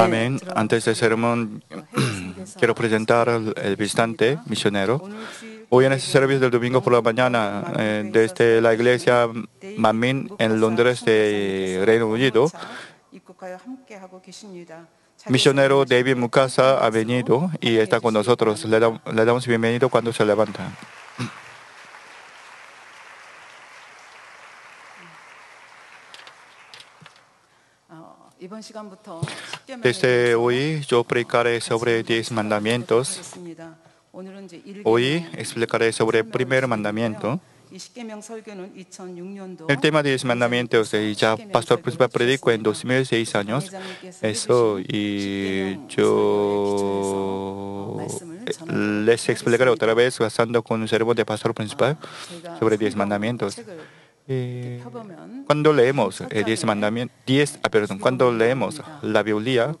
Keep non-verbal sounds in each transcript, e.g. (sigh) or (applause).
Amén. Antes del sermón, (clears throat) quiero presentar al visitante misionero. Hoy en este servicio del domingo por la mañana, eh, desde este, la iglesia Mamin en Londres de Reino Unido, misionero David Mukasa ha venido y está con nosotros. Le, damos bienvenido cuando se levanta. Desde hoy yo predicaré sobre diez mandamientos. Hoy explicaré sobre el primer mandamiento. El tema de los mandamientos, ya pastor principal predicó en 2006 años, eso y yo les explicaré otra vez basando con un sermón de pastor principal sobre 10 mandamientos. Eh, cuando leemos eh, 10 mandamientos, 10, ah, perdón, cuando leemos la Biblia,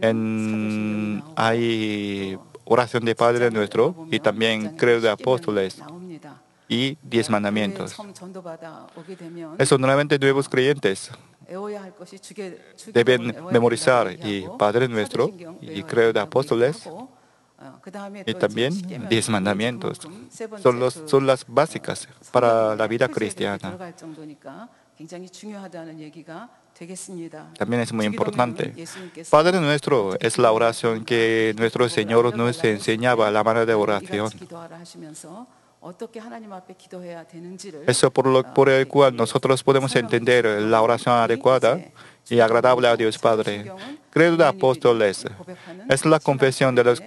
en, hay oración de Padre nuestro y también creo de apóstoles y 10 mandamientos. Eso nuevamente nuevos creyentes deben memorizar y Padre nuestro y creo de apóstoles y también 10 mandamientos. Son, los, son las básicas para la vida cristiana. También es muy importante. Padre nuestro es la oración que nuestro Señor nos enseñaba, la manera de oración. Eso por, lo, por el cual nosotros podemos entender la oración adecuada y agradable a Dios Padre. Credo de apóstoles es la confesión de los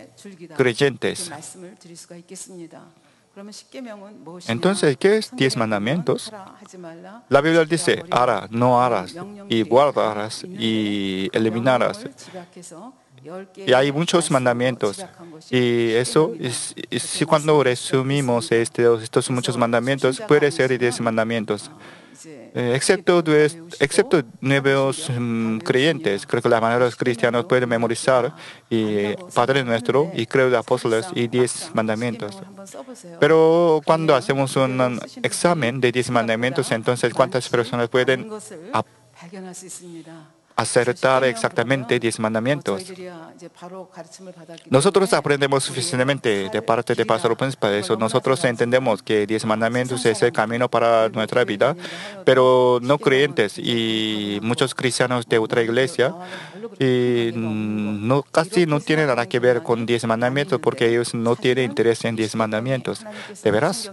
creyentes. Entonces, ¿qué es diez mandamientos? La Biblia dice, hará, no harás, y guardarás, y eliminarás. Y hay muchos mandamientos. Y eso, es, si cuando resumimos este- estos muchos mandamientos, puede ser diez mandamientos. Eh, excepto, excepto nuevos mm, creyentes, creo que la mayoría de los cristianos pueden memorizar y Padre Nuestro y creo de apóstoles y diez mandamientos. Pero cuando hacemos un examen de diez mandamientos, entonces ¿cuántas personas pueden acertar exactamente diez mandamientos? Nosotros aprendemos suficientemente de parte de Pastor Principal eso. Nosotros entendemos que diez mandamientos es el camino para nuestra vida, pero no creyentes y muchos cristianos de otra iglesia y casi no tienen nada que ver con diez mandamientos porque ellos no tienen interés en diez mandamientos. ¿De veras?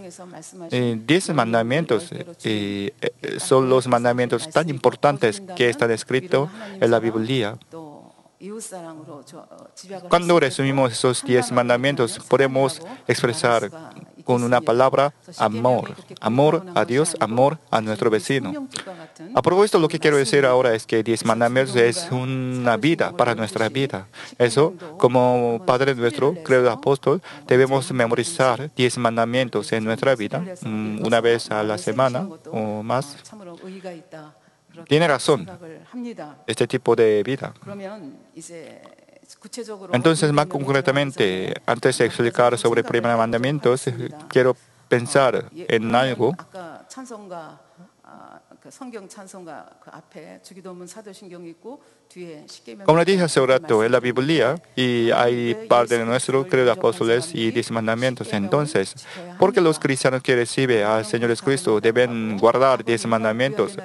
Eh, diez mandamientos eh, eh, son los mandamientos tan importantes que están escritos en la Biblia. Cuando resumimos esos diez mandamientos, podemos expresar con una palabra amor. Amor a Dios, amor a nuestro vecino. A propósito, lo que quiero decir ahora es que diez mandamientos es una vida para nuestra vida. Eso, como Padre nuestro, creo de apóstol, debemos memorizar diez mandamientos en nuestra vida, mm, una vez a la semana o más. Tiene razón. Este tipo de vida. Entonces, más concretamente, antes de explicar sobre el primer mandamiento, quiero pensar en algo. Como le dije hace un rato, en la Biblia y hay parte de nuestro credo de apóstoles y diez mandamientos. Entonces, ¿por qué los cristianos que reciben al Señor Jesucristo deben guardar diez mandamientos?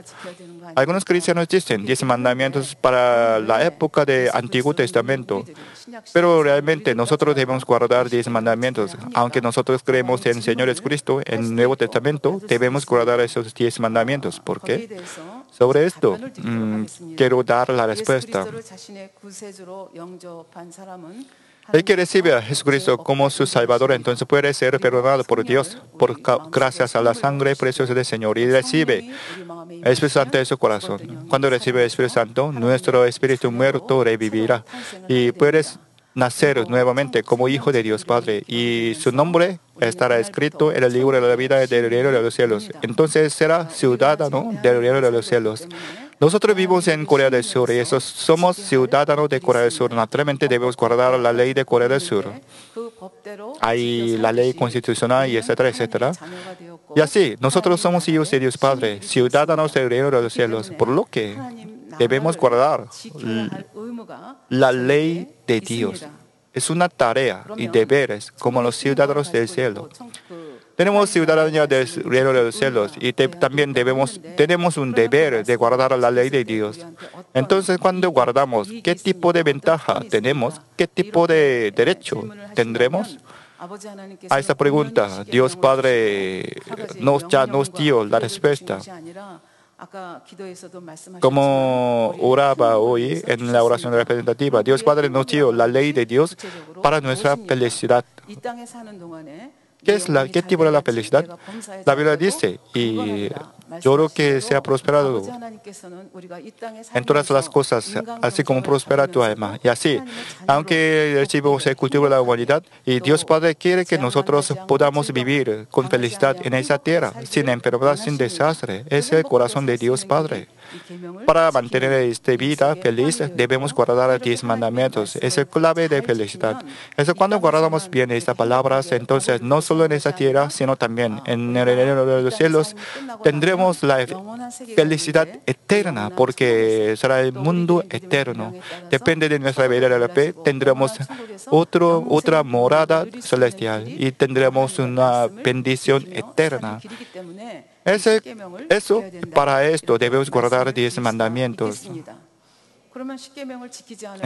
Algunos cristianos dicen diez mandamientos para la época del Antiguo Testamento, pero realmente nosotros debemos guardar diez mandamientos. Aunque nosotros creemos en el Señor Jesucristo, en el Nuevo Testamento, debemos guardar esos diez mandamientos. ¿Por qué? Sobre esto, mm, quiero dar la respuesta. El que recibe a Jesucristo como su Salvador, entonces puede ser perdonado por Dios, por gracias a la sangre preciosa del Señor, y recibe el Espíritu Santo en su corazón. Cuando recibe el Espíritu Santo, nuestro espíritu muerto revivirá y puedes nacer nuevamente como hijo de Dios Padre y su nombre estará escrito en el libro de la vida del reino de los cielos. Entonces será ciudadano del reino de los cielos. Nosotros vivimos en Corea del Sur y eso somos ciudadanos de Corea del Sur. Naturalmente debemos guardar la ley de Corea del Sur. Hay la ley constitucional y etcétera, etcétera. Y así, nosotros somos hijos de Dios Padre, ciudadanos del reino de los cielos, por lo que debemos guardar la ley de Dios. Es una tarea y deberes como los ciudadanos del cielo. Tenemos ciudadanía del reino de los cielos y también debemos, tenemos un deber de guardar la ley de Dios. Entonces, cuando guardamos, ¿qué tipo de ventaja tenemos? ¿Qué tipo de derecho tendremos? A esta pregunta, Dios Padre nos, ya nos dio la respuesta. Como oraba hoy en la oración representativa, Dios Padre nos dio la ley de Dios para nuestra felicidad. ¿Qué es la- qué tipo de la felicidad? La Biblia dice, y yo lo que sea prosperado en todas las cosas, así como prospera tu alma. Y así, aunque recibimos el cultivo de la humanidad, y Dios Padre quiere que nosotros podamos vivir con felicidad en esa tierra, sin enfermedad, sin desastre. Es el corazón de Dios Padre. Para mantener esta vida feliz, debemos guardar los diez mandamientos. Es el clave de felicidad. Es cuando guardamos bien estas palabras, entonces no solo en esta tierra, sino también en el reino de los cielos, tendremos la felicidad eterna, porque será el mundo eterno. Depende de nuestra vida de la fe, tendremos otro, otra morada celestial y tendremos una bendición eterna. Ese- eso, para esto debemos guardar diez mandamientos.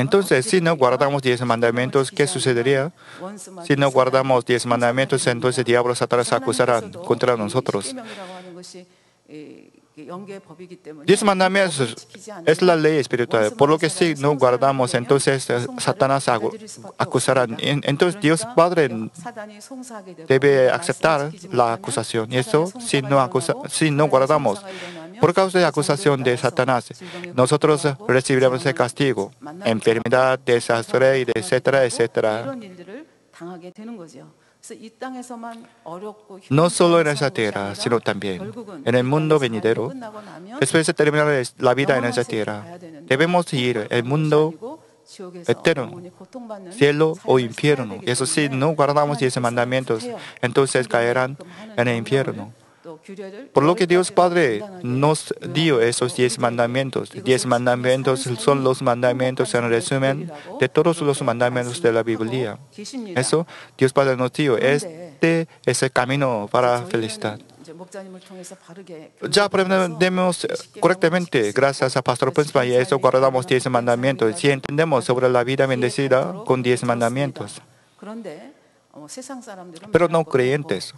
Entonces, si no guardamos diez mandamientos, ¿qué sucedería? Si no guardamos diez mandamientos, entonces el diablo Satanás acusará contra nosotros. Diez mandamientos es la ley espiritual, por lo que si no guardamos, entonces eh, Satanás acu- acusará. En- Entonces Dios Padre debe aceptar la acusación. Y eso, si no, acusa- si no guardamos, por causa de la acusación de Satanás, nosotros recibiremos el castigo, enfermedad, desastre, etcétera, etcétera. No solo en esa tierra, sino también en el mundo venidero. Después de terminar la vida en esa tierra, debemos ir al mundo eterno, cielo o infierno. Y eso sí, no guardamos diez mandamientos, entonces caerán en el infierno. Por lo que Dios Padre nos dio esos diez mandamientos. Diez mandamientos son los mandamientos en resumen de todos los mandamientos de la Biblia. Eso Dios Padre nos dio. Este es el camino para felicidad. Ya aprendemos correctamente, gracias a Pastor Princeman, y eso guardamos diez mandamientos. Si entendemos sobre la vida bendecida con diez mandamientos. Pero no creyentes.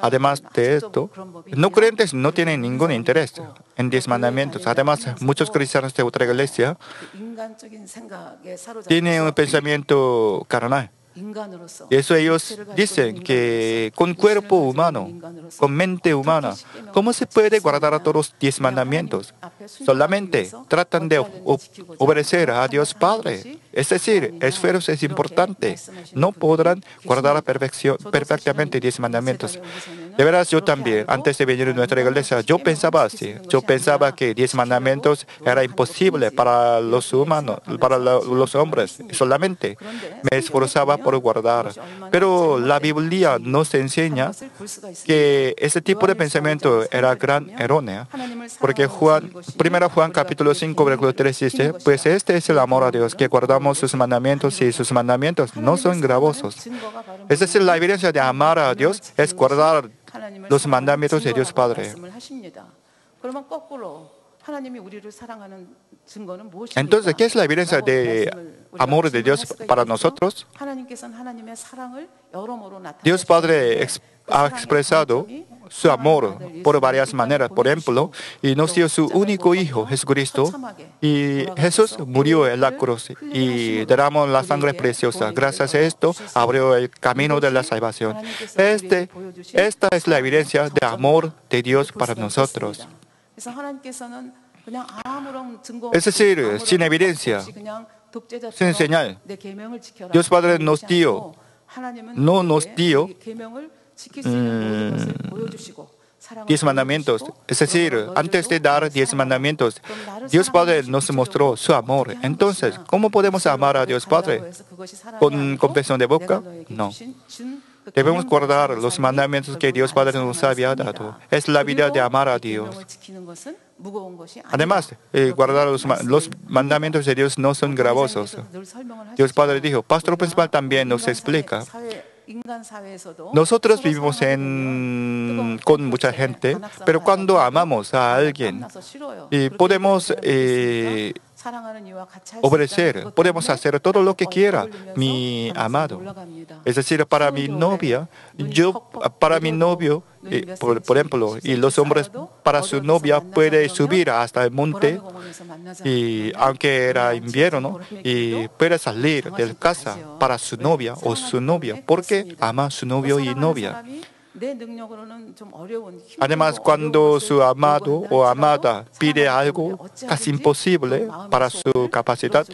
Además de esto, no creyentes no tienen ningún interés en diez mandamientos. Además, muchos cristianos de otra iglesia tienen un pensamiento carnal. Y eso ellos dicen que con cuerpo humano, con mente humana, ¿cómo se puede guardar a todos los diez mandamientos? Solamente tratan de obedecer a Dios Padre. Es decir, esfuerzo es importante. No podrán guardar perfectamente diez mandamientos. De veras, yo también, antes de venir a nuestra iglesia, yo pensaba así. Yo pensaba que diez mandamientos era imposible para los humanos, para los hombres. Solamente me esforzaba por guardar. Pero la Biblia nos enseña que ese tipo de pensamiento era gran erróneo. Porque Juan, 1 Juan capítulo 5, versículo 3 dice, pues este es el amor a Dios, que guardamos sus mandamientos y sus mandamientos no son gravosos. Es decir, la evidencia de amar a Dios es guardar los mandamientos de Dios Padre. Entonces, ¿qué es la evidencia de amor de Dios para nosotros? Dios Padre ex- ha expresado su amor por varias maneras. Por ejemplo, y nos dio su único Hijo, Jesucristo, y Jesús murió en la cruz y derramó la sangre preciosa. Gracias a esto, abrió el camino de la salvación. Este, esta es la evidencia de amor de Dios para nosotros. Es decir, sin evidencia, sin señal. Dios Padre nos dio, no nos dio diez mandamientos. Es decir, antes de dar diez mandamientos, Dios Padre nos mostró su amor. Entonces, ¿cómo podemos amar a Dios Padre? ¿Con confesión de boca? No. Debemos guardar los mandamientos que Dios Padre nos había dado. Es la vida de amar a Dios. Además, eh, guardar los, los mandamientos de Dios no son gravosos. Dios Padre dijo, Pastor Principal también nos explica. Nosotros vivimos en, con mucha gente, pero cuando amamos a alguien y podemos eh, obedecer, podemos hacer todo lo que quiera, mi amado. Es decir, para mi novia, yo, para mi novio, eh, por, por ejemplo, y los hombres para su novia puede subir hasta el monte y aunque era invierno y puede salir de casa para su novia o su novia porque ama a su novio y novia. Además, cuando su amado o amada pide algo casi imposible para su capacidad,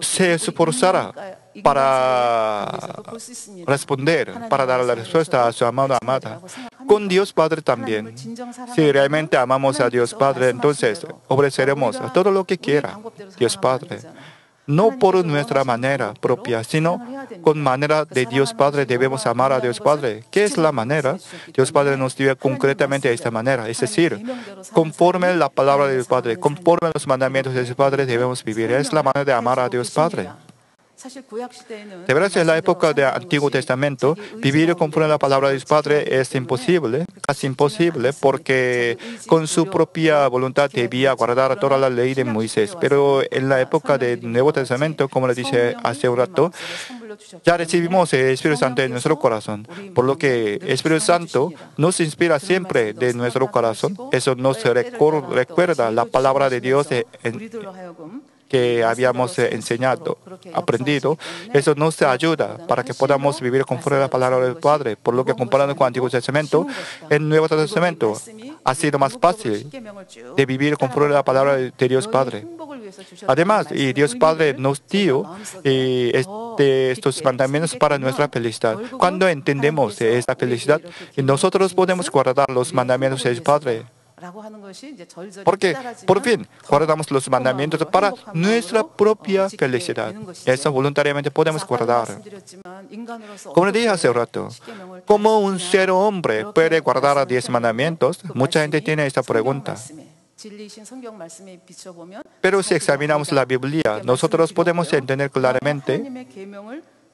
se esforzará para responder, para dar la respuesta a su amado o amada. Con Dios Padre también. Si realmente amamos a Dios Padre, entonces obedeceremos a todo lo que quiera Dios Padre. No por nuestra manera propia, sino con manera de Dios Padre debemos amar a Dios Padre. ¿Qué es la manera? Dios Padre nos dio concretamente esta manera, es decir, conforme la palabra de Dios Padre, conforme los mandamientos de Dios Padre debemos vivir. Es la manera de amar a Dios Padre. De verdad, en la época del Antiguo Testamento, vivir conforme a la palabra de Dios Padre es imposible, casi imposible, porque con su propia voluntad debía guardar toda la ley de Moisés. Pero en la época del Nuevo Testamento, como le dije hace un rato, ya recibimos el Espíritu Santo en nuestro corazón, por lo que el Espíritu Santo nos inspira siempre de nuestro corazón. Eso nos recuerda la palabra de Dios en- que habíamos eh, enseñado, aprendido, eso nos ayuda para que podamos vivir conforme a la palabra del Padre. Por lo que comparando con el Antiguo Testamento, el Nuevo Testamento ha sido más fácil de vivir conforme a la palabra de Dios Padre. Además, y Dios Padre nos dio eh, este- estos mandamientos para nuestra felicidad. Cuando entendemos de esta felicidad, nosotros podemos guardar los mandamientos de Dios Padre. Porque por fin guardamos los mandamientos para nuestra propia felicidad. Eso voluntariamente podemos guardar. Como le dije hace rato, ¿cómo un ser hombre puede guardar diez mandamientos? Mucha gente tiene esta pregunta. Pero si examinamos la Biblia, nosotros podemos entender claramente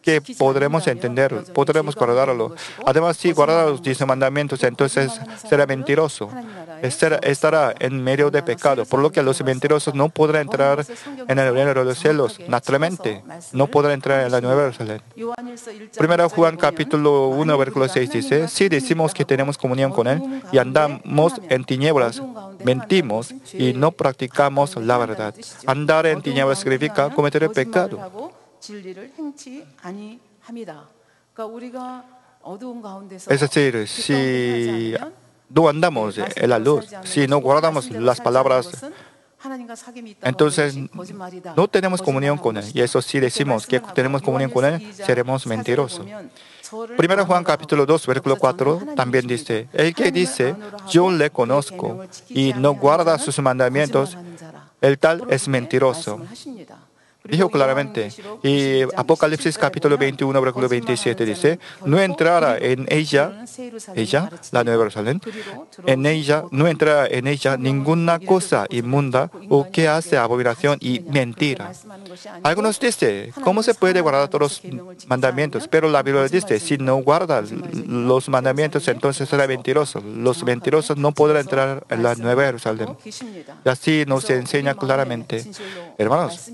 que podremos entender, podremos guardarlo. Además, si guardar los diez mandamientos, entonces será mentiroso. Estará, en medio de pecado, por lo que los mentirosos no podrán entrar en el reino de los cielos, naturalmente. No podrán entrar en la nueva Jerusalén. Primero Juan capítulo 1, versículo 6 dice, si decimos que tenemos comunión con Él y andamos en tinieblas, mentimos y no practicamos la verdad. Andar en tinieblas significa cometer el pecado. Es decir, si no andamos en la luz, si no guardamos las palabras, entonces no tenemos comunión con Él. Y eso sí decimos que tenemos comunión con Él, seremos mentirosos. Primero Juan capítulo 2, versículo 4 también dice, el que dice, yo le conozco y no guarda sus mandamientos, el tal es mentiroso. Dijo claramente, y Apocalipsis capítulo 21, versículo 27 dice, no entrará en ella, ella, la Nueva Jerusalén, en ella, no entrará en ella ninguna cosa inmunda o que hace abominación y mentira. Algunos dicen, ¿cómo se puede guardar todos los mandamientos? Pero la Biblia dice, si no guardas los mandamientos, entonces será mentiroso. Los mentirosos no podrán entrar en la Nueva Jerusalén. Y así nos enseña claramente. Hermanos,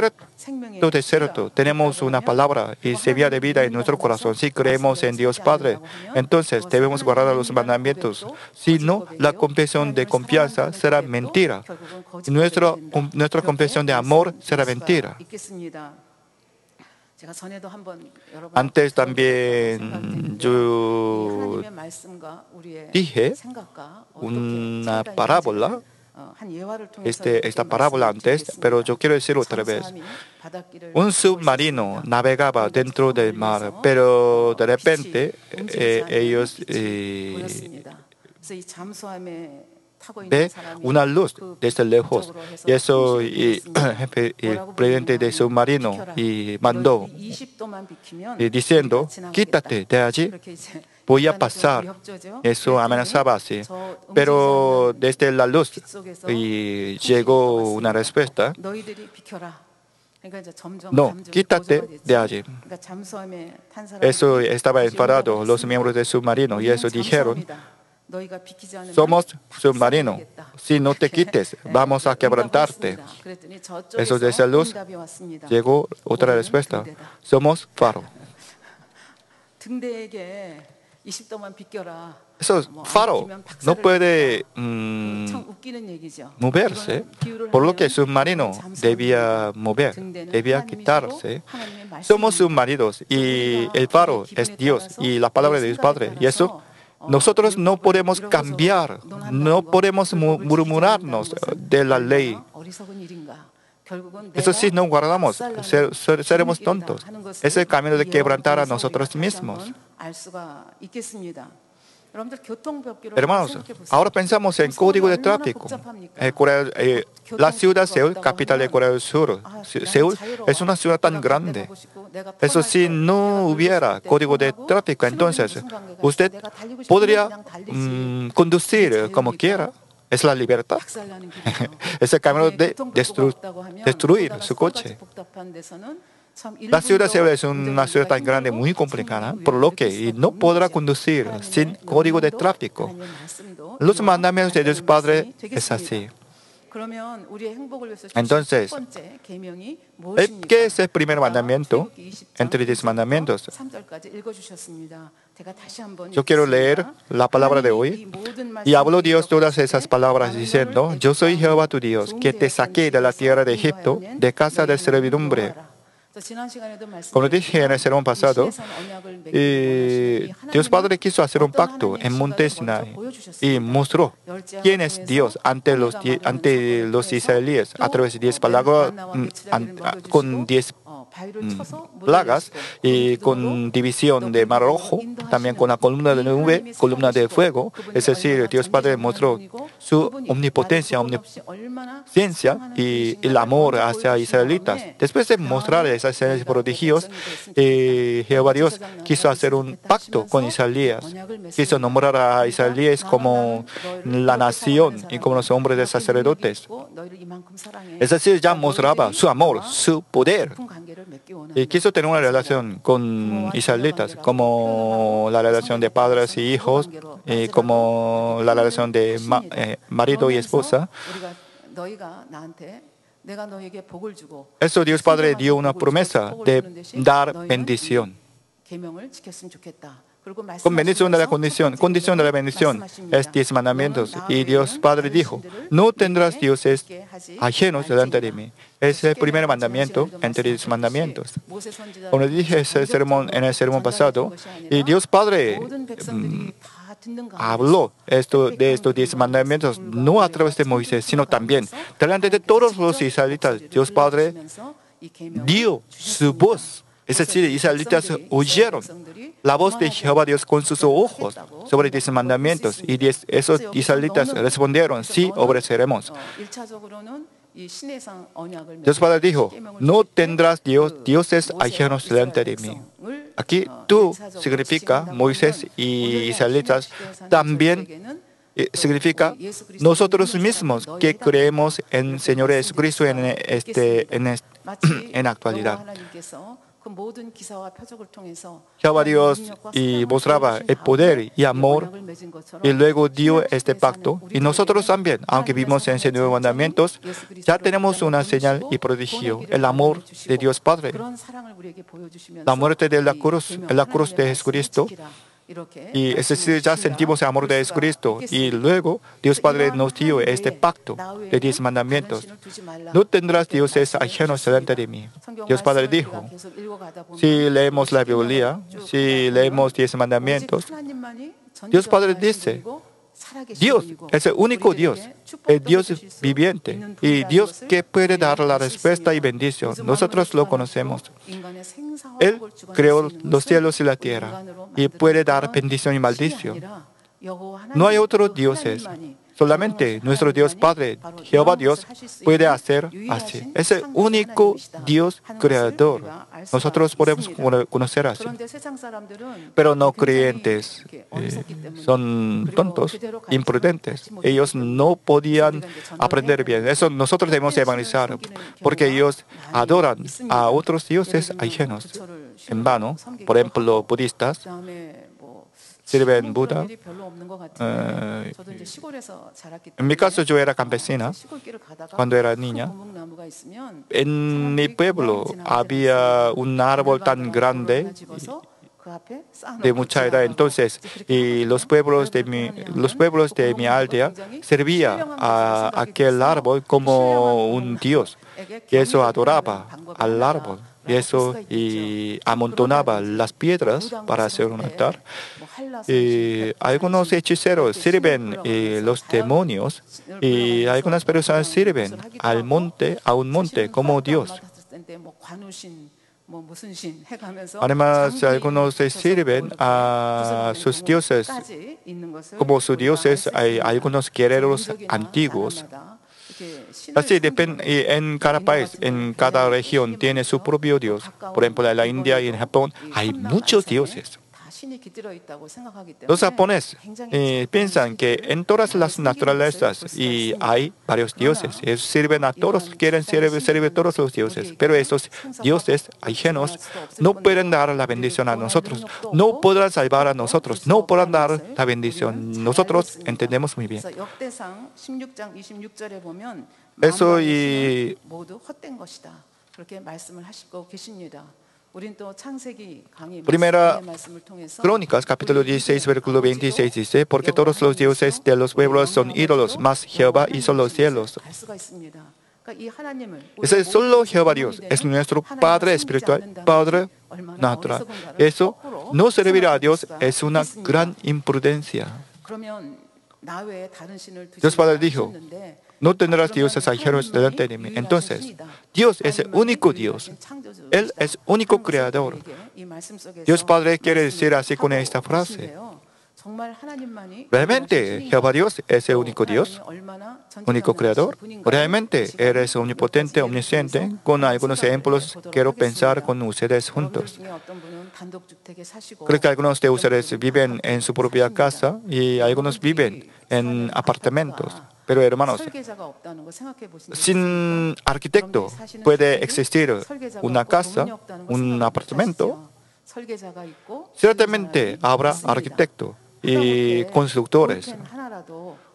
de cierto, de cierto, tenemos una palabra y semilla de vida en nuestro corazón. Si creemos en Dios Padre, entonces debemos guardar los mandamientos. Si no, la confesión de confianza será mentira. Nuestra, nuestra confesión de amor será mentira. Antes también yo dije una parábola este, esta parábola antes, pero yo quiero decir otra vez. Un submarino navegaba dentro del mar, pero de repente eh, ellos eh, ve una luz desde lejos. Y eso y, el (clears throat) presidente de submarino y mandó y diciendo, quítate de allí, voy a pasar. Eso amenazaba así. Pero desde la luz y llegó una respuesta. No, quítate de allí. Eso estaba enfadado los miembros del submarino y eso dijeron, somos submarino. Si no te (laughs) quites, vamos a quebrantarte. Eso de esa luz llegó otra respuesta. Somos faro. (laughs) Eso faro no puede moverse, por lo que submarino debía mover, debía quitarse. Somos submarinos y el faro es Dios y la palabra de Dios Padre. Y eso nosotros no podemos cambiar, no podemos murmurarnos de la ley. Eso sí, no guardamos, seremos tontos. Es el camino de quebrantar a nosotros mismos. Hermanos, ahora pensamos en código de tráfico. Eh, eh, la ciudad Seúl, capital de Corea del Sur, Seúl es una ciudad tan grande. Eso si no hubiera código de tráfico, entonces usted podría mm, conducir como quiera. Es la libertad. es el (laughs) camino de destruir su coche. La ciudad Seúl es una ciudad tan grande, muy complicada, por lo que no podrá conducir sin código de tráfico. Los mandamientos de Dios Padre es así. Entonces, ¿qué es el primer mandamiento entre los mandamientos? Yo quiero leer la palabra de hoy. Y habló Dios todas esas palabras diciendo, yo soy Jehová tu Dios, que te saqué de la tierra de Egipto, de casa de servidumbre. Como dije en el sermón pasado, Dios Padre quiso hacer un pacto en Monte Sinai y mostró quién es Dios ante los, ante los israelíes a través de diez palabras, mm, con diez Mm, plagas y con división de mar rojo, también con la columna de nube, columna de fuego. Es decir, Dios Padre mostró su omnipotencia, omnisciencia y el amor hacia israelitas. Después de mostrar esas señales prodigios, eh, Jehová Dios quiso hacer un pacto con Israelías. Quiso nombrar a israelíes como la nación y como los hombres de sacerdotes. Es decir, ya mostraba su amor, su poder y quiso tener una relación con israelitas, como la relación de padres y hijos, y como la relación de eh, marido y esposa. Eso Dios Padre dio una promesa de dar bendición. Con bendición de la condición, condición de la bendición es diez mandamientos. Y Dios Padre dijo, no tendrás dioses ajenos delante de mí. Es el primer mandamiento entre los mandamientos. Como dije en el sermón pasado, y Dios Padre mm, habló esto, de estos diez mandamientos no a través de Moisés, sino también delante de todos los israelitas. Dios Padre dio su voz. Es decir, israelitas oyeron la voz de Jehová Dios con sus ojos sobre diez mandamientos. Y esos israelitas respondieron, sí, obedeceremos. Dios Padre dijo, no tendrás Dios, dioses ajenos delante de mí. Aquí tú significa Moisés y israelitas también eh, significa nosotros mismos que creemos en Señor Jesucristo en este en, (clears throat) en actualidad. Jehová y mostraba el poder y amor y luego dio este pacto. Y nosotros también, aunque vivimos en ese nuevo mandamientos, ya tenemos una señal y prodigio, el amor de Dios Padre. La muerte de la cruz, la cruz de Jesucristo y es decir, ya sentimos el amor de Jesucristo. Y luego Dios Padre nos dio este pacto de diez mandamientos. No tendrás dioses ajenos delante de mí. Dios Padre dijo, si leemos la Biblia, si leemos diez mandamientos, Dios Padre dice, Dios es el único Dios, el Dios viviente y Dios que puede dar la respuesta y bendición. Nosotros lo conocemos. Él creó los cielos y la tierra y puede dar bendición y maldición. No hay otros dioses. Solamente nuestro Dios Padre, Jehová Dios, puede hacer así. Es el único Dios creador. Nosotros podemos conocer así. Pero no creyentes eh, son tontos, imprudentes. Ellos no podían aprender bien. Eso nosotros debemos evangelizar, porque ellos adoran a otros dioses ajenos en vano. Por ejemplo, budistas sirven Buda. Eh, en mi caso yo era campesina cuando era niña. En mi pueblo había un árbol tan grande de mucha edad. Entonces, y los pueblos de mi, los pueblos de mi aldea servía a aquel árbol como un dios. Y eso adoraba al árbol. Y eso y amontonaba las piedras para hacer un altar. Y algunos hechiceros sirven los demonios y algunas personas sirven al monte, a un monte como Dios. Además, algunos sirven a sus dioses. Como sus dioses, hay algunos guerreros antiguos. Así depende, en cada país, en cada región tiene su propio dios. Por ejemplo, en la India y en Japón hay muchos dioses. Los japoneses eh, piensan que en todas las naturalezas y hay varios dioses. Ellos sirven a todos, quieren servir, servir a todos los dioses. Pero esos dioses ajenos no pueden dar la bendición a nosotros. No podrán salvar a nosotros. No podrán dar la bendición. Nosotros entendemos muy bien. Eso y Primera Crónicas, capítulo 16, versículo 26 dice, porque todos los dioses de los pueblos son ídolos, mas Jehová hizo los cielos. Ese es solo Jehová Dios, es nuestro Padre espiritual, Padre natural. Eso no servir a Dios es una gran imprudencia. Dios Padre dijo, no tendrás dioses ajenos delante de mí. Entonces, Dios es el único Dios. Él es único creador. Dios Padre quiere decir así con esta frase. ¿Realmente Jehová Dios es el único Dios? ¿Único creador? ¿Realmente Él es omnipotente, omnisciente? Con algunos ejemplos quiero pensar con ustedes juntos. Creo que algunos de ustedes viven en su propia casa y algunos viven en apartamentos. Pero hermanos, sin arquitecto puede existir una casa, un apartamento. Ciertamente habrá arquitecto y constructores.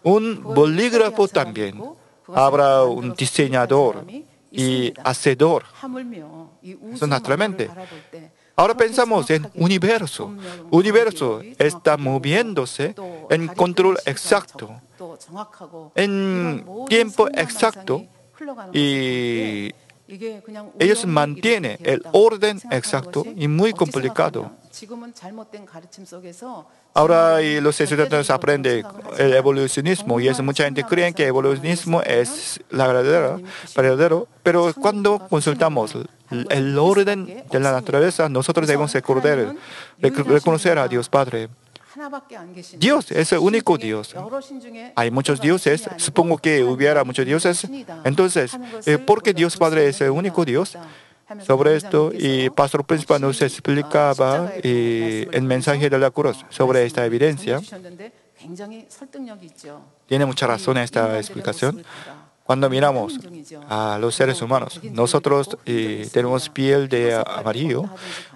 Un bolígrafo también. Habrá un diseñador y hacedor. Eso naturalmente. Ahora pensamos en universo. Universo está moviéndose en control exacto, en tiempo exacto y ellos mantienen el orden exacto y muy complicado. Ahora los estudiantes aprenden el evolucionismo y es, mucha gente cree que el evolucionismo es la verdadera, verdadero, pero cuando consultamos el orden de la naturaleza, nosotros debemos recordar, reconocer a Dios Padre. Dios es el único Dios. Hay muchos dioses, supongo que hubiera muchos dioses. Entonces, eh, ¿por qué Dios Padre es el único Dios? Sobre esto, y Pastor Principal nos explicaba y, el mensaje de la cruz sobre esta evidencia. Tiene mucha razón esta explicación. Cuando miramos a los seres humanos, nosotros eh, tenemos piel de amarillo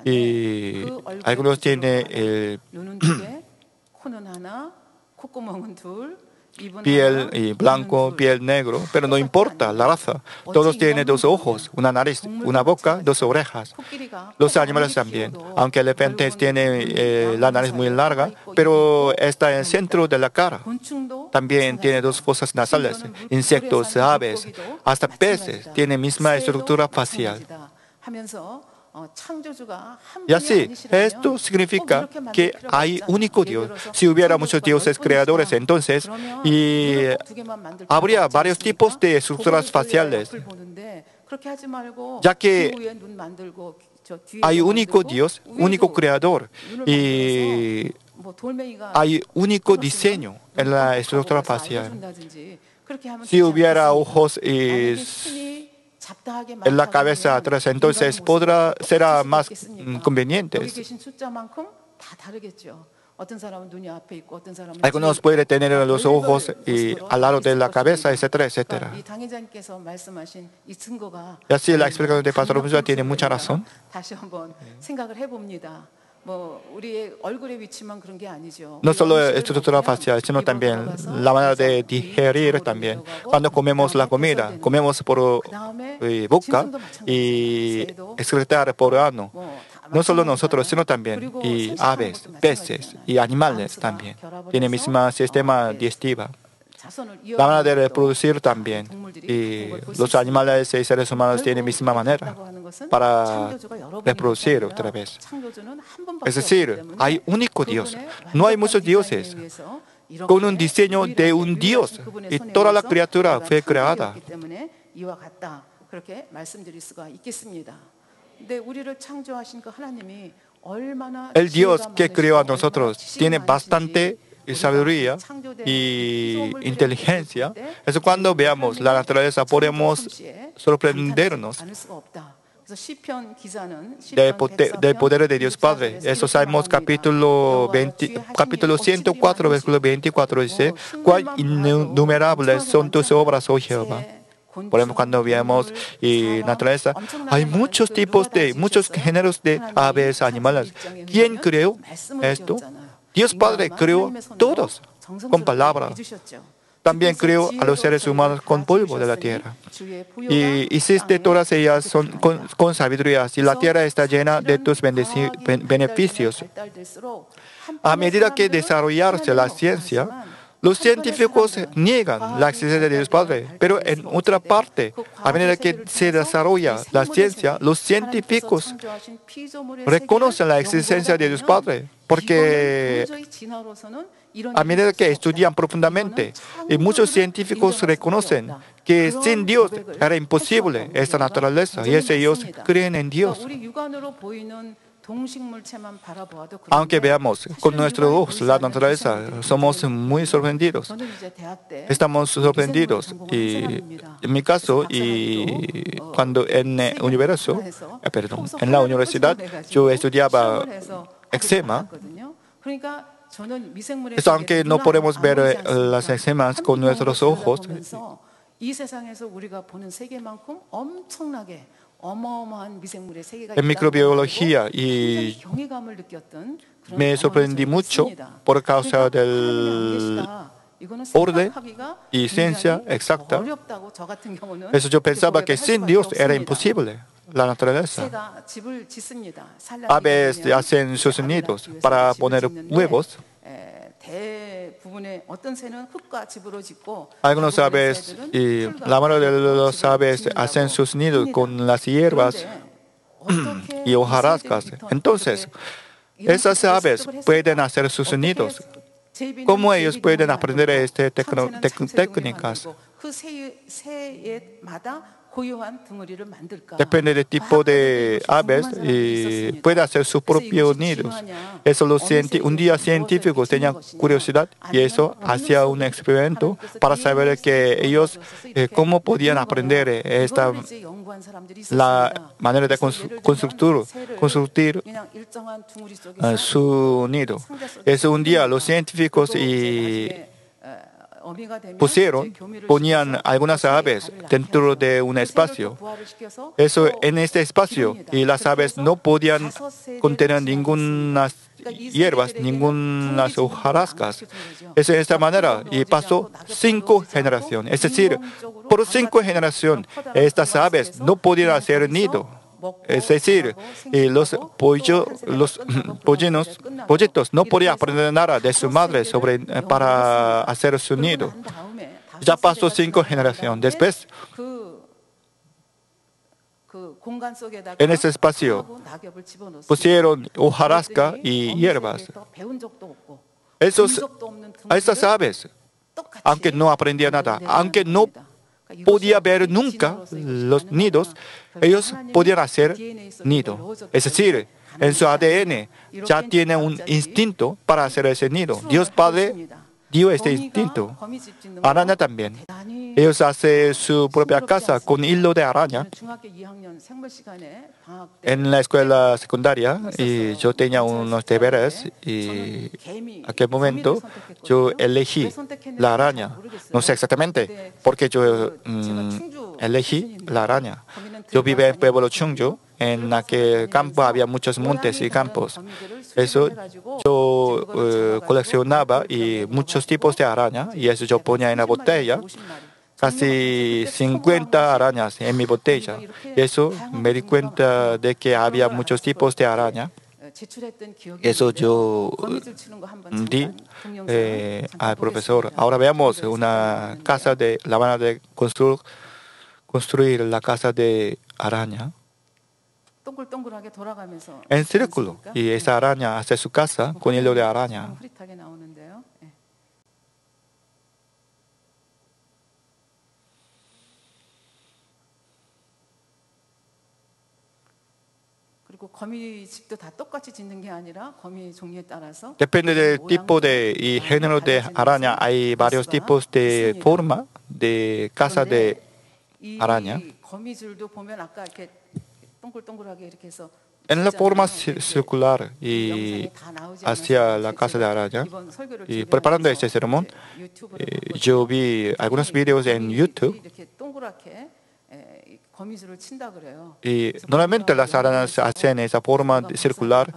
y algunos tienen el piel y blanco, piel negro, pero no importa la raza. Todos tienen dos ojos, una nariz, una boca, dos orejas. Los animales también, aunque el elefante tiene eh, la nariz muy larga, pero está en el centro de la cara. También tiene dos fosas nasales. Insectos, aves, hasta peces tienen misma estructura facial. Y así, esto significa que hay único Dios. Si hubiera muchos dioses creadores, entonces y habría varios tipos de estructuras faciales. Ya que hay único Dios, único creador y hay único diseño en la estructura facial. Si hubiera ojos y en la cabeza atrás, entonces podrá, será más mm, conveniente. Algunos pueden tener los ojos y al lado de la cabeza, etcétera, etcétera. Y así la explicación de Pastor Musa tiene mucha razón. No solo estructura facial, sino también la manera de digerir también. Cuando comemos la comida, comemos por eh, boca y excretar por ano. No solo nosotros, sino también y aves, peces y animales también. Tiene el mismo sistema digestivo. La manera de reproducir también. Y los animales y seres humanos tienen la misma manera para reproducir otra vez. Es decir, hay único Dios. No hay muchos dioses. Con un diseño de un Dios. Y toda la criatura fue creada. El Dios que creó a nosotros tiene bastante sabiduría y inteligencia. Es cuando veamos la naturaleza podemos sorprendernos del poder, de Dios Padre. Eso sabemos capítulo, 20, capítulo 104, versículo 24 dice, cuán innumerables son tus obras, oh Jehová. Por ejemplo, cuando vemos y naturaleza, hay muchos tipos de, muchos géneros de aves, animales. ¿Quién creó esto? Dios Padre creó todos con palabras. También creó a los seres humanos con polvo de la tierra. Y hiciste todas ellas con, sabiduría. Y la tierra está llena de tus beneficios. A medida que desarrollarse la ciencia, los científicos niegan la existencia de Dios Padre, pero en otra parte, a medida que se desarrolla la ciencia, los científicos reconocen la existencia de Dios Padre, porque a medida que estudian profundamente, y muchos científicos reconocen que sin Dios era imposible esta naturaleza, y ellos creen en Dios. Aunque veamos con nuestros ojos la naturaleza, somos muy sorprendidos. Estamos sorprendidos. Y en mi caso, y cuando en el universo, eh, perdón, en la universidad, yo estudiaba eczema. Eso, aunque no podemos ver eh, las eczemas con nuestros ojos, en microbiología y me sorprendí mucho por causa del orden y ciencia exacta. Eso yo pensaba que sin Dios era imposible la naturaleza. Aves hacen sus nidos para poner huevos. Algunos aves y la mano de los aves hacen sus nidos con las hierbas (clears throat) y hojarascas. Entonces, esas aves pueden hacer sus nidos. ¿Cómo ellos pueden aprender estas técnicas? Depende del tipo de aves y puede hacer sus propios nidos. Eso lo un día científicos tenían curiosidad y eso hacía un experimento para saber que ellos eh, cómo podían aprender esta la manera de construir, construir uh, su nido. Eso un día los científicos y pusieron, ponían algunas aves dentro de un espacio. Eso en este espacio y las aves no podían contener ninguna hierbas, ninguna hojarascas. Es de esta manera y pasó cinco generaciones. Es decir, por cinco generaciones estas aves no podían hacer nido. Es decir, los, pollo, los (clears throat) pollinos, pollitos no podían aprender nada de su madre sobre, eh, para hacer su nido. Ya pasó cinco generaciones. Después, en ese espacio pusieron hojarasca y hierbas. Esos, a estas aves, aunque no aprendían nada, aunque no podía ver nunca los nidos, ellos podían hacer nido. Es decir, en su ADN ya tiene un instinto para hacer ese nido. Dios Padre dio este instinto. Araña también. Ellos hacen su propia casa con hilo de araña. En la escuela secundaria y yo tenía unos deberes y en aquel momento yo elegí la araña. No sé exactamente porque yo mm, elegí la araña. Yo vivía en pueblo Chungju. En aquel campo había muchos montes y campos. Eso yo eh, coleccionaba y muchos tipos de araña y eso yo ponía en la botella casi 50 arañas en mi botella. Eso me di cuenta de que había muchos tipos de araña. Eso yo di eh, al profesor. Ahora veamos una casa de la van de construir, construir la casa de araña. 동글동글하게 돌아가면서 En círculo. Y esa araña hace su casa con hilo de araña. 흐릿하게 나오는데요. 예. 그리고 거미 집도 다 똑같이 짓는 게 아니라 거미 종류에 따라서 Depende del tipo de y género de araña hay varios tipos de forma de casa de araña. En la forma circular y hacia la casa de araña, y preparando este sermón, eh, yo vi algunos videos en YouTube y normalmente las arañas hacen esa forma circular,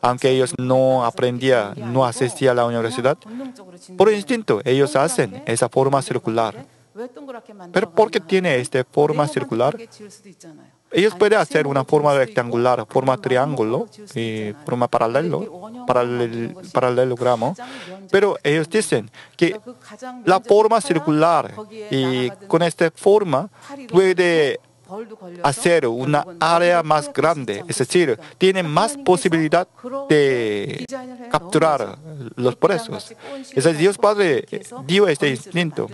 aunque ellos no aprendían, no asistían a la universidad. Por instinto, ellos hacen esa forma circular. Pero ¿por qué tiene esta forma circular? Ellos pueden hacer una forma rectangular, forma triángulo y forma paralelo, paralelogramo, pero ellos dicen que la forma circular y con esta forma puede hacer una área más grande, es decir, tiene más posibilidad de capturar los presos. Es Dios Padre dio este instinto.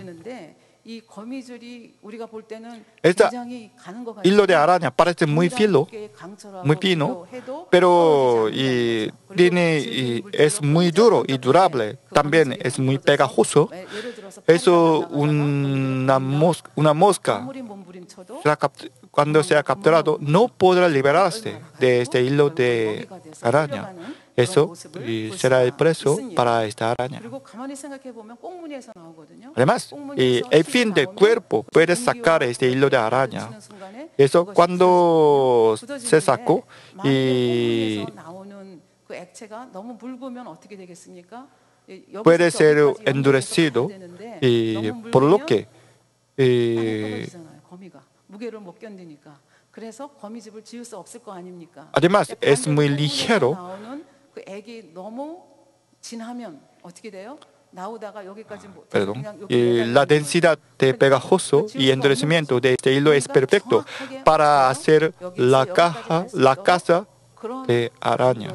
Esta hilo de araña parece muy fino, muy fino, pero y, tiene, es muy duro y durable. También es muy pegajoso. Eso una, una mosca cuando sea capturado no podrá liberarse de este hilo de araña. Eso será el preso para esta araña. Además, el fin del cuerpo puede sacar este hilo de araña. Eso cuando se sacó y puede ser endurecido y por lo que además es muy ligero Perdón. la densidad de pegajoso y endurecimiento de este hilo es perfecto para hacer la caja, la casa de araña.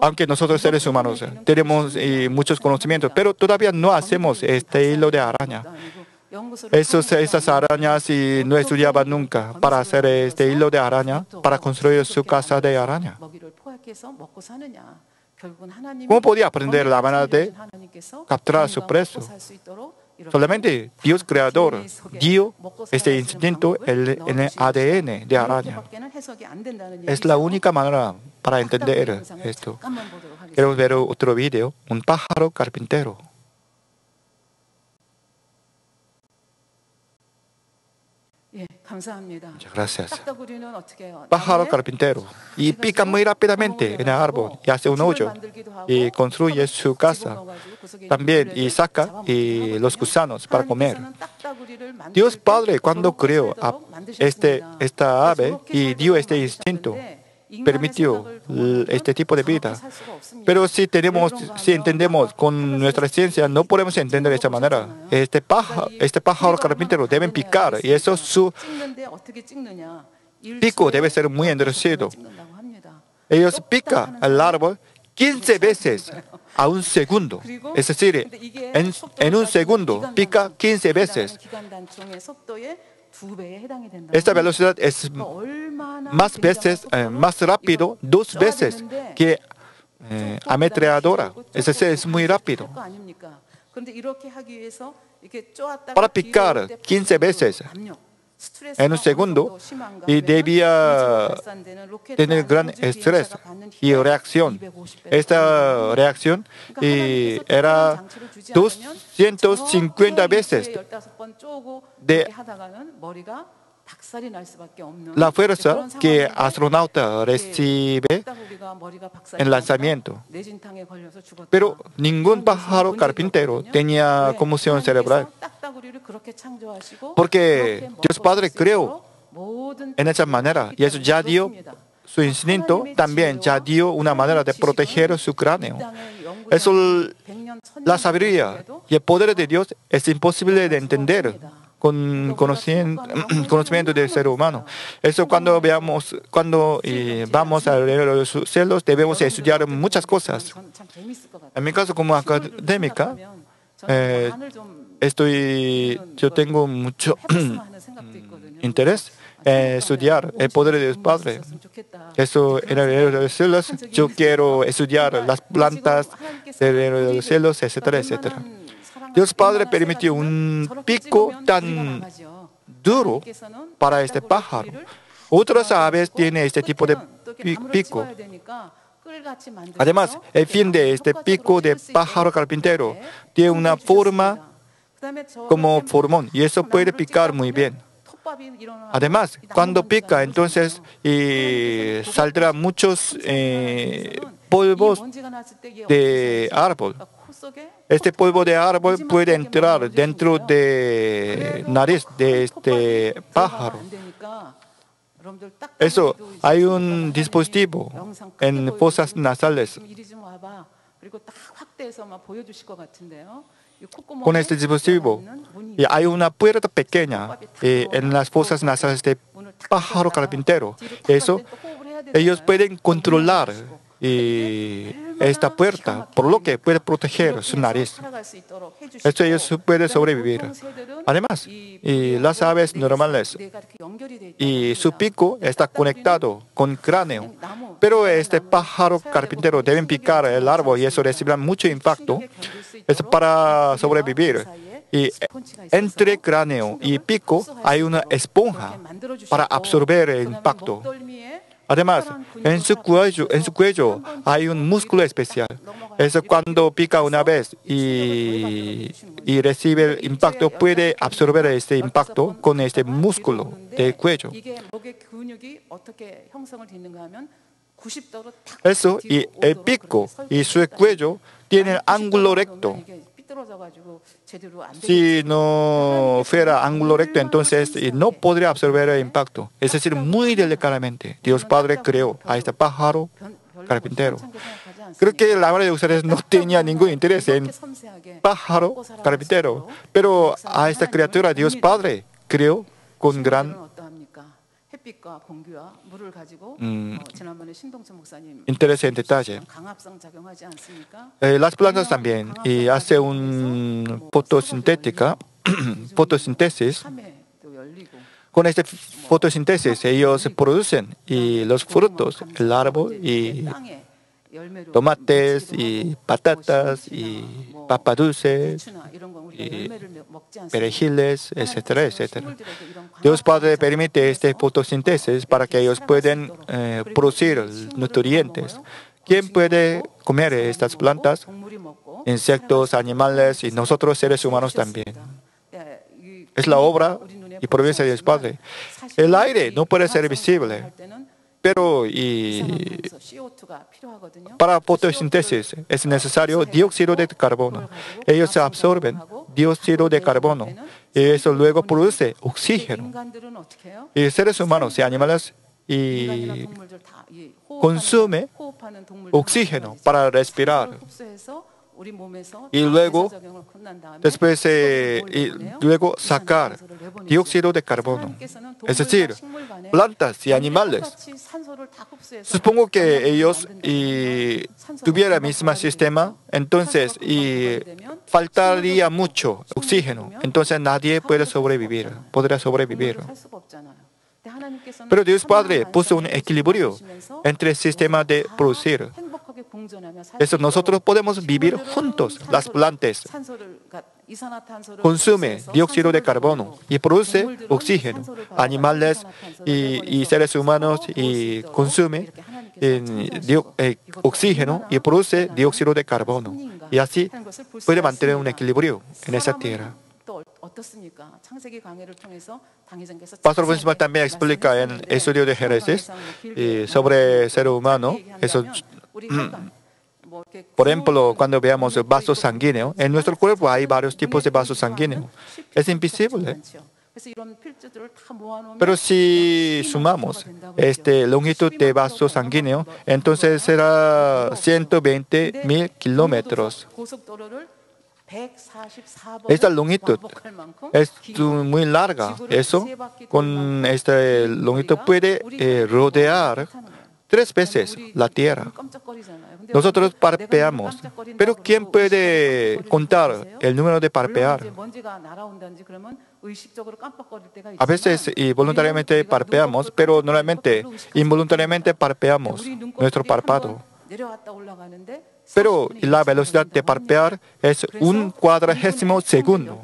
Aunque nosotros seres humanos tenemos muchos conocimientos, pero todavía no hacemos este hilo de araña. Esos, esas arañas y no estudiaban nunca para hacer este hilo de araña, para construir su casa de araña. ¿Cómo podía aprender la manera de capturar su preso? Solamente Dios creador dio este instinto en el ADN de araña. Es la única manera para entender esto. Queremos ver otro video, un pájaro carpintero. Muchas gracias. Pájaro carpintero y pica muy rápidamente en el árbol y hace un hoyo y construye su casa. También y saca y los gusanos para comer. Dios Padre cuando creó a este, esta ave y dio este instinto permitió este tipo de vida. Pero si tenemos, si entendemos con nuestra ciencia, no podemos entender de esta manera. Este pájaro, este pájaro carpintero deben picar y eso su pico debe ser muy endurecido. Ellos pican el árbol 15 veces a un segundo. Es decir, en, en un segundo pica 15 veces. Esta velocidad es más veces, eh, más rápido, dos veces que eh, ametralladora. Es decir, es muy rápido. Para picar 15 veces en un segundo y debía tener gran estrés y reacción. Esta reacción y era 250 veces de la fuerza que astronauta recibe en lanzamiento. Pero ningún pájaro carpintero tenía conmoción cerebral. Porque Dios Padre creó en esa manera y eso ya dio su instinto, también ya dio una manera de proteger su cráneo. Eso, la sabiduría y el poder de Dios es imposible de entender con (clears throat) conocimiento, del ser humano. Eso cuando veamos, cuando eh, vamos a leer los cielos, debemos estudiar muchas cosas. En mi caso, como académica, eh, estoy, yo tengo mucho (clears throat) interés en estudiar el poder de Dios Padre. Eso en el reino de los cielos, yo quiero estudiar las plantas del reino de los cielos, etcétera, etcétera. Dios Padre permitió un pico tan duro para este pájaro. Otras aves tienen este tipo de pico. Además, el fin de este pico de pájaro carpintero tiene una forma como formón y eso puede picar muy bien. Además, cuando pica, entonces y saldrá muchos eh, polvos de árbol. Este polvo de árbol puede entrar dentro de nariz de este pájaro. Eso, hay un dispositivo en fosas nasales. Con este dispositivo. hay una puerta pequeña eh, en las fosas nasales de pájaro carpintero. Eso, ellos pueden controlar y esta puerta, por lo que puede proteger su nariz. Esto ellos pueden sobrevivir. Además, y las aves normales y su pico está conectado con cráneo. Pero este pájaro carpintero debe picar el árbol y eso recibirá mucho impacto. Es para sobrevivir. Y entre cráneo y pico hay una esponja para absorber el impacto. Además, en su, cuello, en su cuello hay un músculo especial. Eso cuando pica una vez y, y recibe el impacto, puede absorber este impacto con este músculo del cuello. Eso y el pico y su cuello tienen ángulo recto. Si no fuera ángulo recto, entonces no podría absorber el impacto. Es decir, muy delicadamente. Dios Padre creó a este pájaro carpintero. Creo que la mayoría de ustedes no tenía ningún interés en pájaro carpintero, pero a esta criatura Dios Padre creó con gran En detalle. Eh, las plantas también y hace un fotosintética, fotosíntesis. Con esta fotosíntesis ellos producen y los frutos, el árbol y tomates y patatas y papas dulces y perejiles, etcétera, etcétera. Dios Padre permite esta fotosíntesis para que ellos puedan eh, producir nutrientes. ¿Quién puede comer estas plantas? Insectos, animales y nosotros seres humanos también. Es la obra y providencia de Dios Padre. El aire no puede ser visible, pero y para fotosíntesis es necesario dióxido de carbono. Ellos absorben dióxido de carbono y eso luego produce oxígeno. Y seres humanos y animales y consume oxígeno para respirar. Y luego, después, y luego sacar dióxido de carbono. Es decir, plantas y animales Supongo que ellos y, tuvieran el mismo sistema, entonces y faltaría mucho oxígeno. Entonces nadie puede sobrevivir, podrá sobrevivir. Pero Dios Padre puso un equilibrio entre el sistema de producir. Eso nosotros podemos vivir juntos. Las plantas consumen dióxido de carbono y produce oxígeno. Animales y, y seres humanos y consumen eh, oxígeno y produce dióxido de carbono. Y así puede mantener un equilibrio en esa tierra. Pastor Winsman también explica en el estudio de Génesis sobre el ser humano. Eso, por ejemplo, cuando veamos el vaso sanguíneo, en nuestro cuerpo hay varios tipos de vasos sanguíneos. Es invisible. Pero si sumamos este longitud de vaso sanguíneo, entonces será 120 mil kilómetros. Esta longitud es muy larga. Eso, con esta longitud puede eh, rodear tres veces la Tierra. Nosotros parpeamos, pero ¿quién puede contar el número de parpear? A veces y voluntariamente parpeamos, pero normalmente involuntariamente parpeamos nuestro párpado. Pero la velocidad de parpear es un cuadragésimo segundo.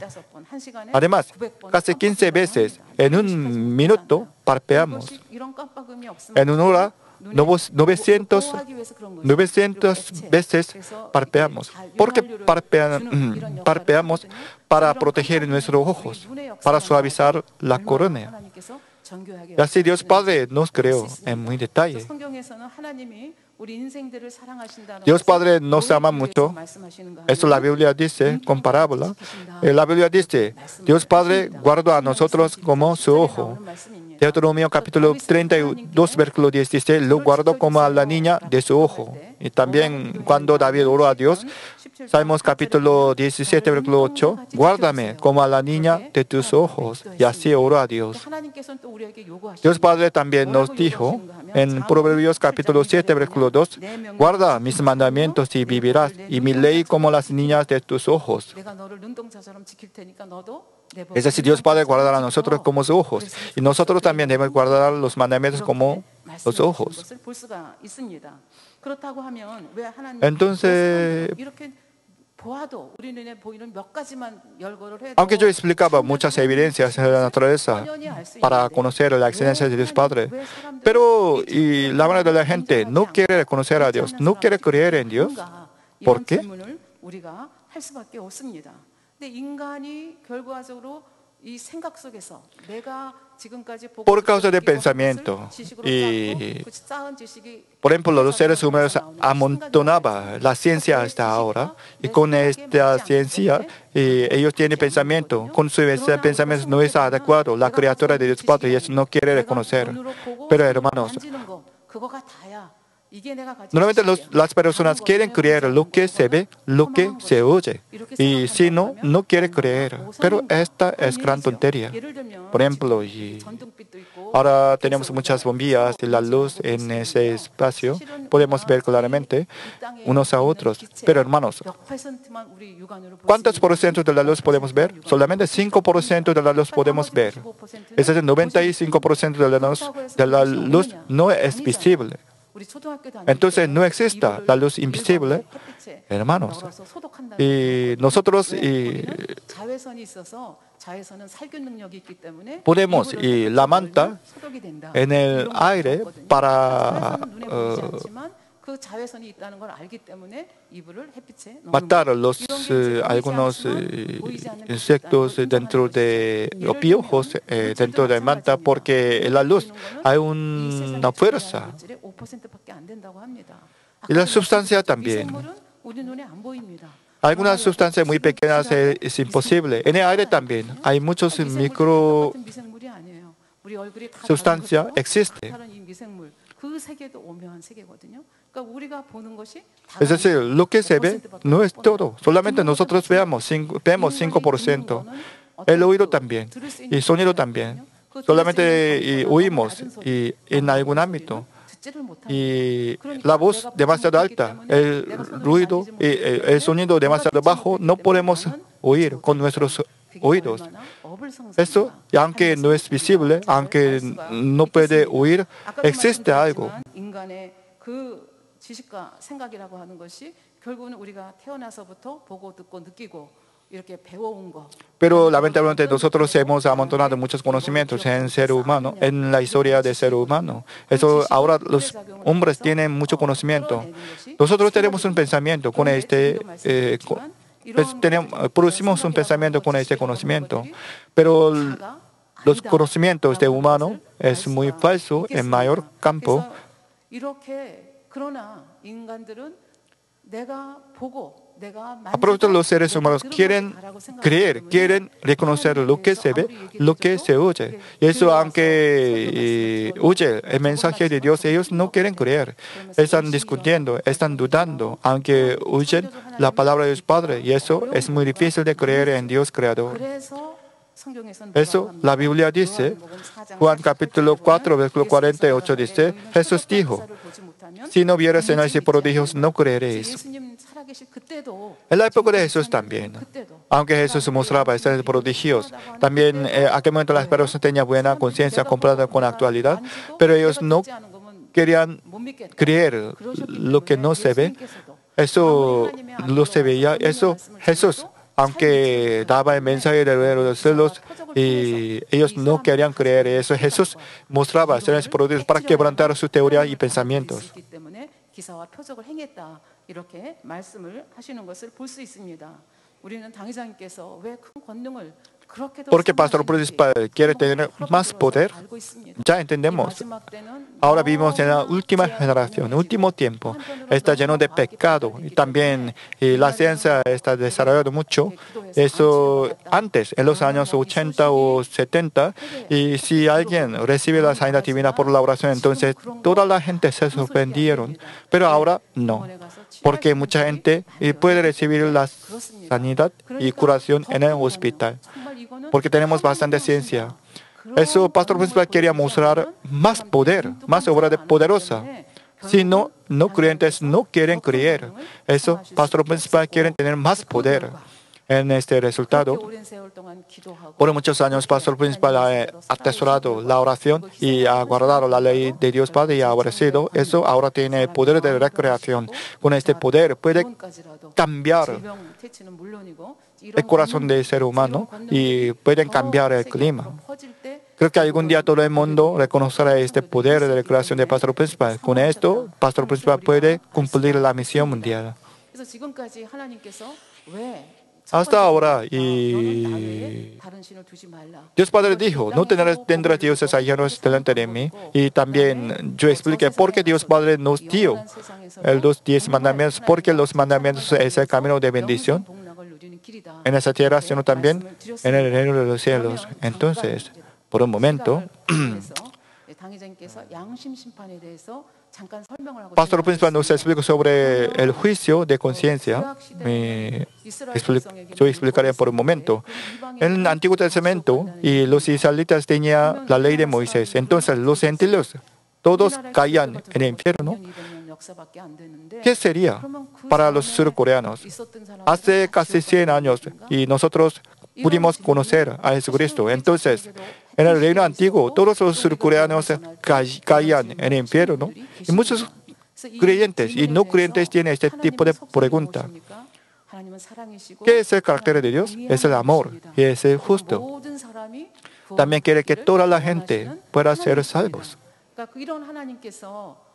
Además, casi 15 veces en un minuto parpeamos. En una hora, 900, 900 veces parpeamos. ¿Por qué mm, parpeamos? Para proteger nuestros ojos, para suavizar la corona. Y así Dios Padre nos creó en muy detalle. Dios Padre nos ama mucho. Esto la Biblia dice con parábola. Eh, la Biblia dice, Dios Padre guarda a nosotros como su ojo. Deuteronomio capítulo 32, versículo 10 dice, lo guardo como a la niña de su ojo. Y también cuando David oró a Dios, Salmos capítulo 17, versículo 8, guárdame como a la niña de tus ojos. Y así oró a Dios. Dios Padre también nos dijo en Proverbios capítulo 7, versículo 2, guarda mis mandamientos y vivirás, y mi ley como las niñas de tus ojos. Es decir, Dios Padre guardará a nosotros como sus ojos. Y nosotros también debemos guardar los mandamientos como los ojos. Entonces, aunque yo explicaba muchas evidencias de la naturaleza para conocer la excelencia de Dios Padre, pero y la mayoría de la gente no quiere conocer a Dios, no quiere creer en Dios. ¿Por qué? Por causa del pensamiento. Y, por ejemplo, los seres humanos amontonaban la ciencia hasta ahora y con esta ciencia ellos tienen pensamiento. Con su pensamiento no es adecuado. La criatura de Dios Padre y eso no quiere reconocer. Pero hermanos, Normalmente las personas quieren creer lo que se ve, lo que se oye. Y si no, no quiere creer. Pero esta es gran tontería. Por ejemplo, ahora tenemos muchas bombillas y la luz en ese espacio. Podemos ver claramente unos a otros. Pero hermanos, ¿cuántos por ciento de la luz podemos ver? Solamente 5% de la luz podemos ver. Es decir, 95% de la luz, de la luz no es visible. Entonces no existe la luz invisible, hermanos. Y nosotros y podemos y la manta en el aire para matar los eh, algunos eh, insectos dentro de los piojos eh, dentro de la manta porque en la luz hay una fuerza. y la sustancia también. algunas sustancias muy pequeñas es, imposible. En el aire también hay muchos micro sustancias existe es decir, lo que se ve no es todo. Solamente nosotros veamos, vemos 5%. El oído también. Y sonido también. Solamente oímos y en algún ámbito y la voz demasiado alta, el ruido, y el sonido demasiado bajo, no podemos oír con nuestros oídos. Eso, aunque no es visible, aunque no puede oír, existe algo. 인간의 그 지식과 생각이라고 하는 것이 결국은 우리가 태어나서부터 보고 듣고 느끼고 이렇게 배워온 거. Pero lamentablemente nosotros hemos amontonado muchos conocimientos en ser humano, en la historia del ser humano. Eso ahora los hombres tienen mucho conocimiento. Nosotros tenemos un pensamiento con este, eh, co- pues, tenemos- producimos un pensamiento con este conocimiento, pero l- los conocimientos de humano es muy falso en mayor campo. A propósito, los seres humanos quieren creer, quieren reconocer lo que se ve, lo que se oye. Y eso, aunque oye el mensaje de Dios, ellos no quieren creer. Están discutiendo, están dudando, aunque oyen la palabra de su Padre. Y eso es muy difícil de creer en Dios Creador. Eso la Biblia dice, Juan capítulo 4, versículo 48 dice, Jesús dijo, si no vieres señales y prodigios, no creeréis. En la época de Jesús también, aunque Jesús mostraba señales prodigios, también eh, a aquel momento las personas tenían buena conciencia comparada con la actualidad, pero ellos no querían creer lo que no se ve. Eso lo se veía, eso Jesús aunque daba el mensaje de los cielos y ellos no querían creer eso, Jesús mostraba señales prodigios para quebrantar su teoría y pensamientos. Porque Pastor Prudis pues, quiere tener más poder. Ya entendemos. Ahora vivimos en la última generación, último tiempo. Está lleno de pecado. Y también eh, la ciencia está desarrollada mucho. Eso antes, en los años 80 o 70. Y si alguien recibe la sanidad divina por la oración, entonces toda la gente se sorprendieron. Pero ahora no. Porque mucha gente puede recibir la sanidad y curación en el hospital porque tenemos bastante ciencia. Eso, Pastor Principal quería mostrar más poder, más obra de poderosa. Si no, no creyentes no quieren creer. Eso, Pastor Principal quiere tener más poder. En este resultado, por muchos años, Pastor Principal ha eh, atesorado la oración y ha guardado la ley de Dios Padre y ha obedecido. Eso ahora tiene el poder de recreación. Con este poder puede cambiar el corazón del ser humano y pueden cambiar el clima. Creo que algún día todo el mundo reconocerá este poder de la creación de Pastor Principal. Con esto, Pastor Principal puede cumplir la misión mundial. Hasta ahora, y Dios Padre dijo, no tendrás, tendrás dioses ajenos delante de mí. Y también yo expliqué por qué Dios Padre nos dio el los diez mandamientos, porque los mandamientos es el camino de bendición en esa tierra, sino también en el reino de los cielos. Entonces, por un momento, Pastor Principal nos explicó sobre el juicio de conciencia. Yo explicaré por un momento. En el Antiguo Testamento, y los israelitas tenían la ley de Moisés. Entonces, los gentiles, todos caían en el infierno. ¿Qué sería para los surcoreanos? Hace casi 100 años, y nosotros pudimos conocer a Jesucristo. Entonces, en el reino antiguo, todos los surcoreanos ca- caían en el infierno. Y muchos creyentes y no creyentes tienen este tipo de pregunta. ¿Qué es el carácter de Dios? Es el amor y es el justo. También quiere que toda la gente pueda ser salvos.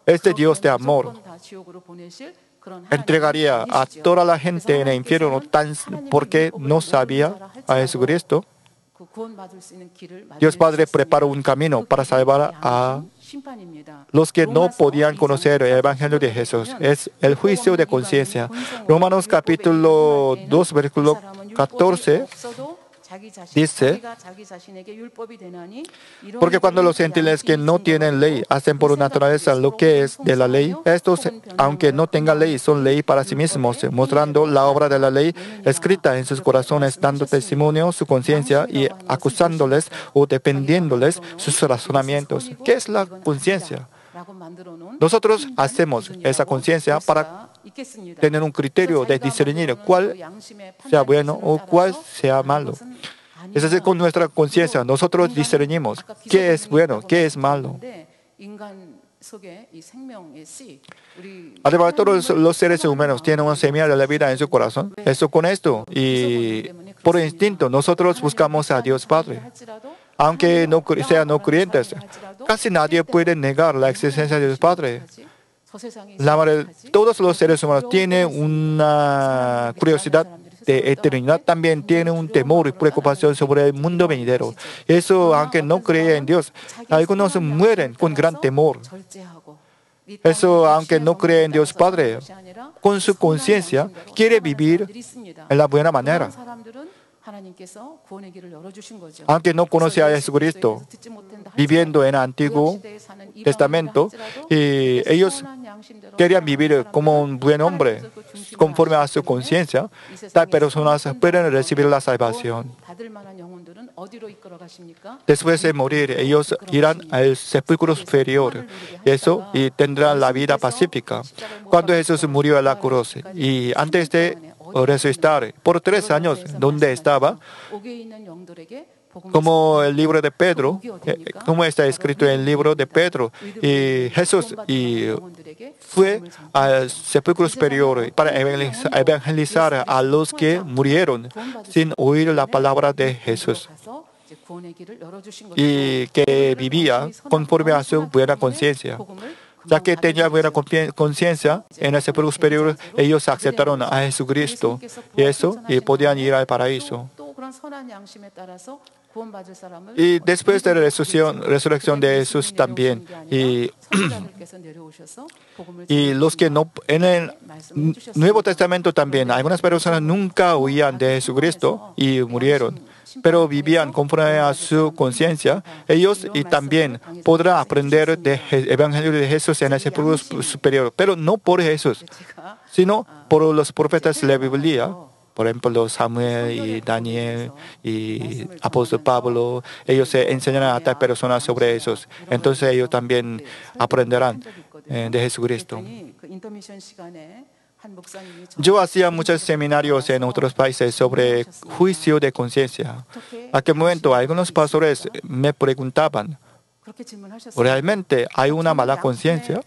Este Dios de amor entregaría a toda la gente en el infierno tan porque no sabía a Jesucristo. Dios Padre preparó un camino para salvar a los que no podían conocer el Evangelio de Jesús. Es el juicio de conciencia. Romanos capítulo 2, versículo 14 dice, porque cuando los gentiles que no tienen ley hacen por naturaleza lo que es de la ley, estos, aunque no tengan ley, son ley para sí mismos, mostrando la obra de la ley escrita en sus corazones, dando testimonio su conciencia y acusándoles o dependiéndoles sus razonamientos. ¿Qué es la conciencia? Nosotros hacemos esa conciencia para tener un criterio de discernir cuál sea bueno o cuál sea malo. Es decir, con nuestra conciencia nosotros discernimos qué es bueno, qué es malo. Además, todos los seres humanos tienen una semilla de la vida en su corazón. Eso con esto. Y por instinto, nosotros buscamos a Dios Padre. Aunque no sean no creyentes, casi nadie puede negar la existencia de Dios Padre. La madre, todos los seres humanos tienen una curiosidad de eternidad, también tienen un temor y preocupación sobre el mundo venidero. Eso, aunque no creen en Dios, algunos mueren con gran temor. Eso, aunque no cree en Dios Padre, con su conciencia quiere vivir en la buena manera. Aunque no conoce a Jesucristo, viviendo en el Antiguo Testamento, y ellos querían vivir como un buen hombre, conforme a su conciencia, tal personas pueden recibir la salvación. Después de morir, ellos irán al sepulcro superior, eso, y tendrán la vida pacífica. Cuando Jesús murió a la cruz, y antes de resucitar por tres años, donde estaba, como el libro de Pedro, eh, como está escrito en el libro de Pedro, y Jesús y fue al sepulcro superior para evangelizar a los que murieron sin oír la palabra de Jesús y que vivía conforme a su buena conciencia. Ya que tenía buena conciencia en el sepulcro superior, ellos aceptaron a Jesucristo y eso y podían ir al paraíso. Y después de la resurrección, resurrección de Jesús también. Y, (clears throat) y los que no, en el Nuevo Testamento también, algunas personas nunca oían de Jesucristo y murieron, pero vivían conforme a su conciencia. Ellos y también podrán aprender del Evangelio de Jesús en el sepulcro superior, pero no por Jesús, sino por los profetas de la Biblia por ejemplo, Samuel y Daniel y apóstol Pablo, ellos se enseñarán a tal personas sobre eso. Entonces ellos también aprenderán eh, de Jesucristo. Yo hacía muchos seminarios en otros países sobre juicio de conciencia. A qué momento algunos pastores me preguntaban, ¿Realmente hay una mala conciencia?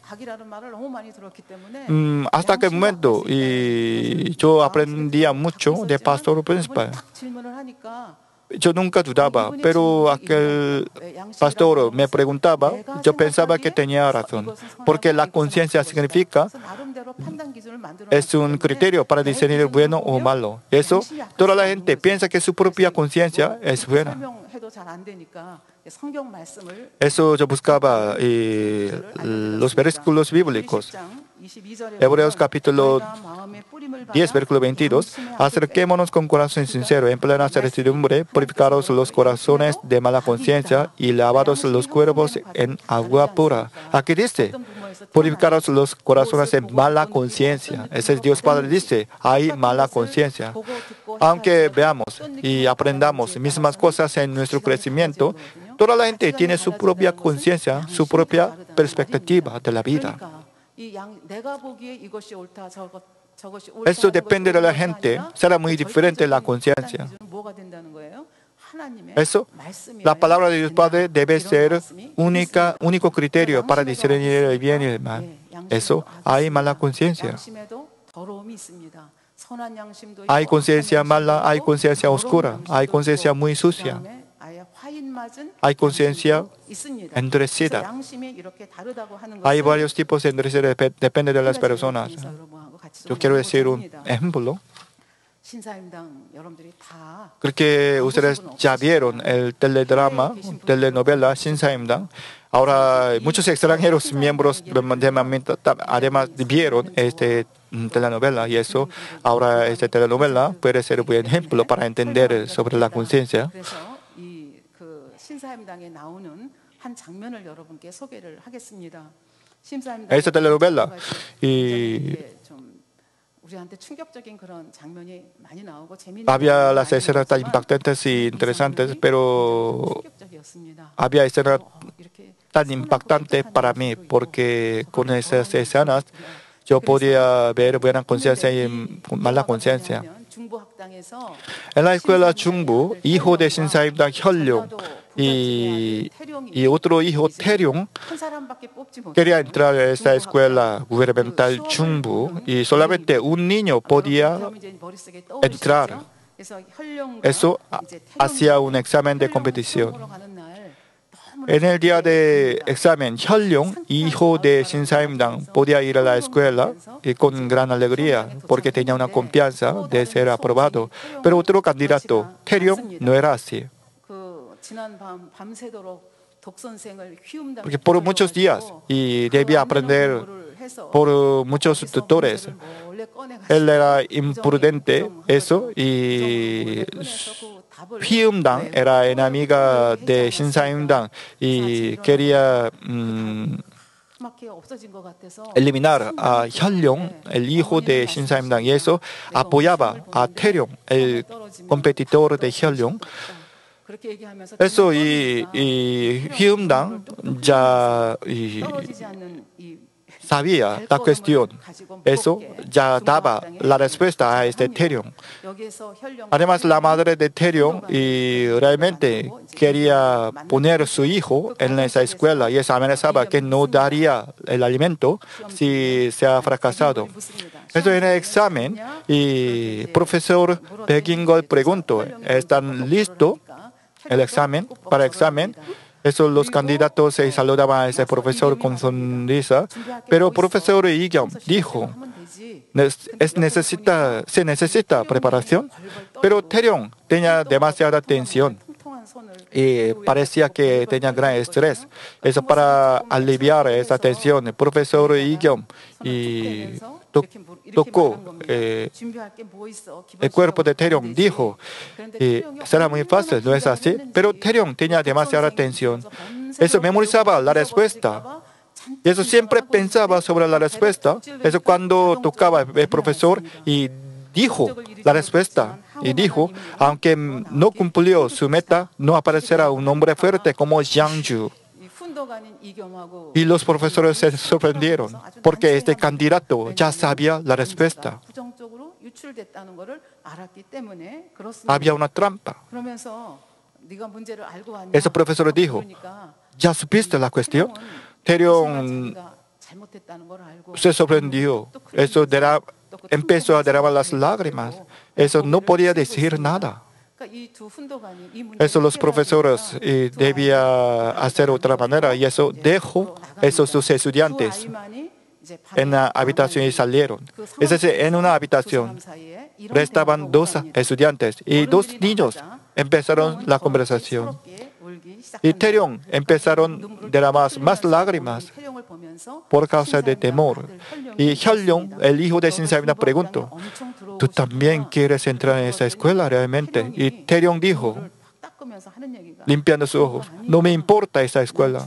Mm, hasta qué momento y yo aprendía mucho de pastor principal. Yo nunca dudaba, pero aquel pastor me preguntaba, yo pensaba que tenía razón, porque la conciencia significa es un criterio para discernir bueno o malo. Eso, toda la gente piensa que su propia conciencia es buena. Eso yo buscaba y los versículos bíblicos. Hebreos capítulo 10, versículo 22. Acerquémonos con corazón sincero, en plena certidumbre, purificados los corazones de mala conciencia y lavados los cuerpos en agua pura. Aquí dice, purificados los corazones de mala conciencia. Ese es Dios Padre dice, hay mala conciencia. Aunque veamos y aprendamos mismas cosas en nuestro crecimiento, toda la gente tiene su propia conciencia, su propia perspectiva de la vida. Esto depende de la gente. Será muy diferente la conciencia. Eso, la palabra de Dios Padre debe ser única, único criterio para discernir el bien y el mal. Eso, hay mala conciencia. Hay conciencia mala, hay conciencia oscura, hay conciencia muy sucia. Hay conciencia endurecida. Hay varios tipos de endurecida, depende de las personas. Yo quiero decir un ejemplo. Creo que ustedes ya vieron el teledrama, telenovela Shinsaimdang. Ahora, muchos extranjeros miembros además vieron este telenovela y eso, ahora esta telenovela puede ser un buen ejemplo para entender sobre la conciencia. Esta telenovela y había las escenas tan impactantes y interesantes, pero había escenas tan impactante para mí, porque con esas escenas yo podía ver buena conciencia y mala conciencia. En la escuela Jungbu, hijo de Shinsaim당 Hyolung y, y otro hijo Taeryong quería entrar a esta escuela gubernamental Jungbu y solamente un niño podía entrar. Eso hacía un examen de competición. En el día de examen, Hyolung, hijo de Shinsaim당, podía ir a la escuela y con gran alegría porque tenía una confianza de ser aprobado. Pero otro candidato, Taeryong, no era así. Porque por muchos días y debía aprender por muchos tutores. Él era imprudente, eso, y 피음당 에라에나미가 대 신사임당 이 게리아 음, 엘리미나르 아 현룡 엘리호 아, 아, 대 신사임당 예서 아보야바 아테룡 엘 컴페티토르 대 현룡. 그래서 이, 이 휘음당 자이 sabía la cuestión. Eso ya daba la respuesta a este Taeryong. Además, la madre de Taeryong y realmente quería poner a su hijo en esa escuela y esa amenazaba que no daría el alimento si se ha fracasado. Eso en el examen y profesor Begingol preguntó, ¿están listos el examen para examen? Eso los candidatos se saludaban a ese profesor con sonrisa, pero el profesor Igyam dijo, es necesita, se necesita preparación, pero Taeryong tenía demasiada tensión y parecía que tenía gran estrés. Eso para aliviar esa tensión, el profesor Igyom y tocó eh, el cuerpo de Taeryong, dijo, y será muy fácil, ¿no es así? Pero Taeryong tenía demasiada tensión. Eso memorizaba la respuesta. Y eso siempre pensaba sobre la respuesta. Eso cuando tocaba el profesor y dijo la respuesta. Y dijo, aunque no cumplió su meta, no aparecerá un hombre fuerte como Yang Ju. Y los profesores se sorprendieron porque este candidato ya sabía la respuesta. Había una trampa. Ese profesor dijo, ¿ya supiste la cuestión? Taeryong se sorprendió. Eso empezó a derramar las lágrimas. Eso no podía decir nada. Eso los profesores eh, debían hacer otra manera y eso dejó esos sus estudiantes en la habitación y salieron. Es decir, en una habitación restaban dos estudiantes y dos niños empezaron la conversación. Y Taeryong empezaron a derramar más lágrimas por causa de temor. Y Hyolung, el hijo de Shinsaimna, preguntó, ¿tú también quieres entrar en esa escuela realmente? Y Taeryong dijo, limpiando sus ojos, no me importa esa escuela.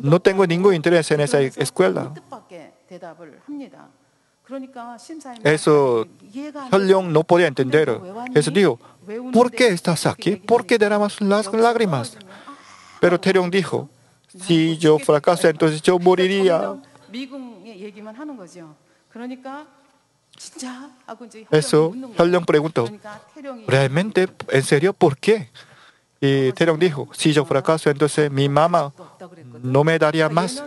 No tengo ningún interés en esa escuela. Eso Hyolung no podía entender. Eso dijo, ¿por qué estás aquí? ¿Por qué derramas las lágrimas? Pero Taeryong dijo, si yo fracaso, entonces yo moriría. Eso, Hyolung preguntó, ¿realmente? ¿En serio? ¿Por qué? Y Taeryong dijo, si yo fracaso, entonces mi mamá no me daría más